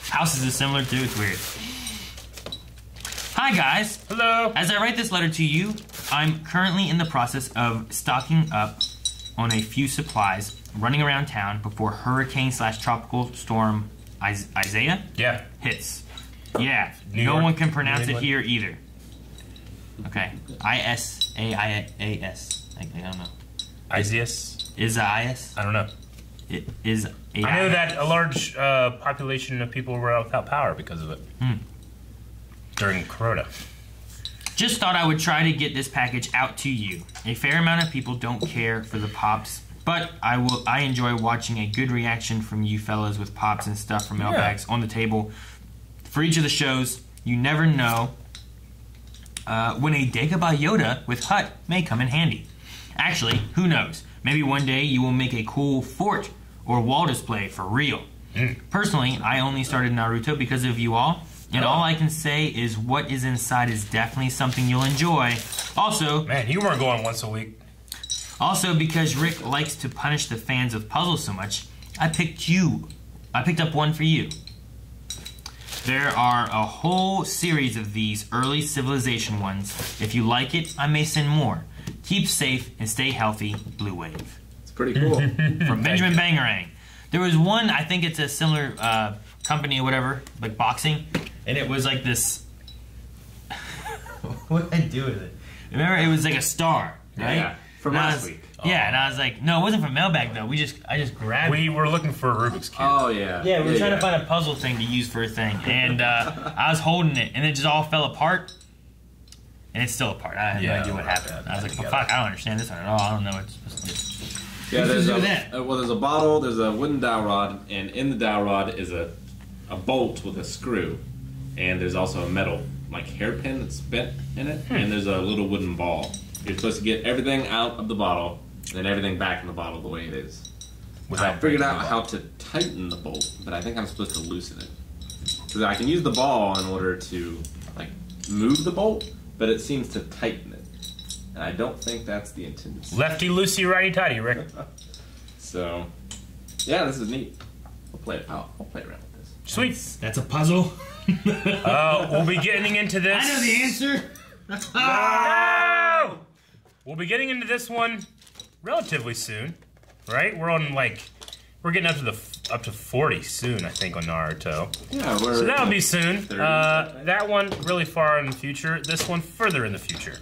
Houses are similar too. It's weird. Hi guys. Hello. As I write this letter to you, I'm currently in the process of stocking up on a few supplies, running around town before hurricane slash tropical storm Isaiah Yeah. hits. Yeah, New no York, one can pronounce it here either. Okay, I S A I A S. I I don't know. Isius? Is a I S? I don't know. It is a I know that a large uh, population of people were without power because of it Hmm. during Corona. Just thought I would try to get this package out to you. A fair amount of people don't care for the pops, but I will. I enjoy watching a good reaction from you fellas with pops and stuff from mailbags on the table for each of the shows. You never know uh, when a Dagobah Yoda with Hut may come in handy. Actually, who knows? Maybe one day you will make a cool fort or wall display for real. Personally, I only started Naruto because of you all, and all I can say is what is inside is definitely something you'll enjoy. Also, Man, you weren't going once a week. also because Rick likes to punish the fans of puzzles so much, I picked you. I picked up one for you. There are a whole series of these early civilization ones. If you like it, I may send more. Keep safe and stay healthy, Blue Wave. It's pretty cool. *laughs* From Benjamin Bangarang. There was one, I think it's a similar uh, company or whatever, like boxing, and it was like this. *laughs* what did I do with it? Remember, it was like a star, right? Yeah, from last week. Yeah, and I was like, no, it wasn't from mailbag though. We just, I just grabbed it. We were looking for a Rubik's cube. oh yeah. Yeah, we were trying yeah. to find a puzzle thing to use for a thing, and uh, *laughs* I was holding it, and it just all fell apart, and it's still apart. I have Yeah, no idea what I happened. know. I was like, Together. fuck, I don't understand this one at all. I don't know what it's supposed to do. Yeah, there's to a, that? uh, well, there's a bottle, there's a wooden dowel rod, and in the dowel rod is a, a bolt with a screw, and there's also a metal like hairpin that's bent in it, and there's a little wooden ball. You're supposed to get everything out of the bottle, and everything back in the bottle the way it is. I figured out how to tighten the bolt, but I think I'm supposed to loosen it. Because I can use the ball in order to like move the bolt, but it seems to tighten it, and I don't think that's the intended. Lefty loosey, righty tighty, Rick. *laughs* So, yeah, this is neat. We'll play it out. We'll play around with this. Sweet. That's a puzzle. *laughs* Uh, we'll be getting into this. I know the answer. *laughs* No! We'll be getting into this one relatively soon, right? We're on like we're getting up to the up to 40 soon, I think, on Naruto. Yeah, we're. So that'll be soon. Uh, that one really far in the future. This one further in the future.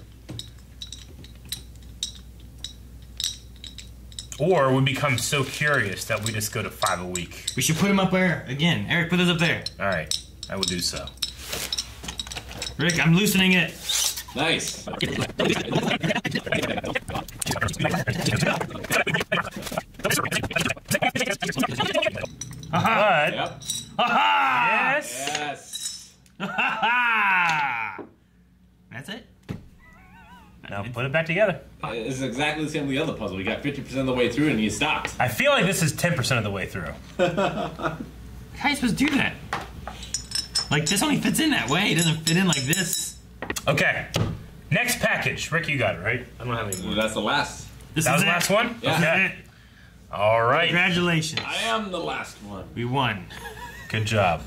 Or we become so curious that we just go to five a week. We should put him up there again. Eric, put those up there. All right, I will do so. Rick, I'm loosening it. Nice. But Yep. Ha yes, Yes. ha! That's it. now put it back together. Uh, it's exactly the same with the other puzzle. We got 50% of the way through and you stopped. I feel like this is 10% of the way through. *laughs* How are you supposed to do that? Like this only fits in that way. It doesn't fit in like this. Okay, next package. Rick, you got it right. I don't have any more. That's the last. This That is was the last one. Yeah. Okay. All right. Congratulations. I am the last one. We won. Good job.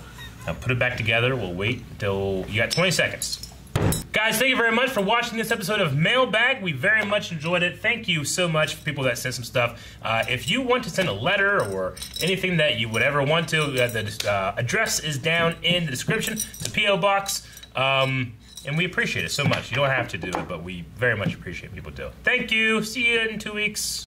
Now put it back together. We'll wait until you got 20 seconds. Guys, thank you very much for watching this episode of Mailbag. We very much enjoyed it. Thank you so much for people that sent some stuff. Uh, if you want to send a letter or anything that you would ever want to, uh, the uh, address is down in the description. It's a P.O. box. Um, and we appreciate it so much. You don't have to do it, but we very much appreciate people do. Thank you. See you in two weeks.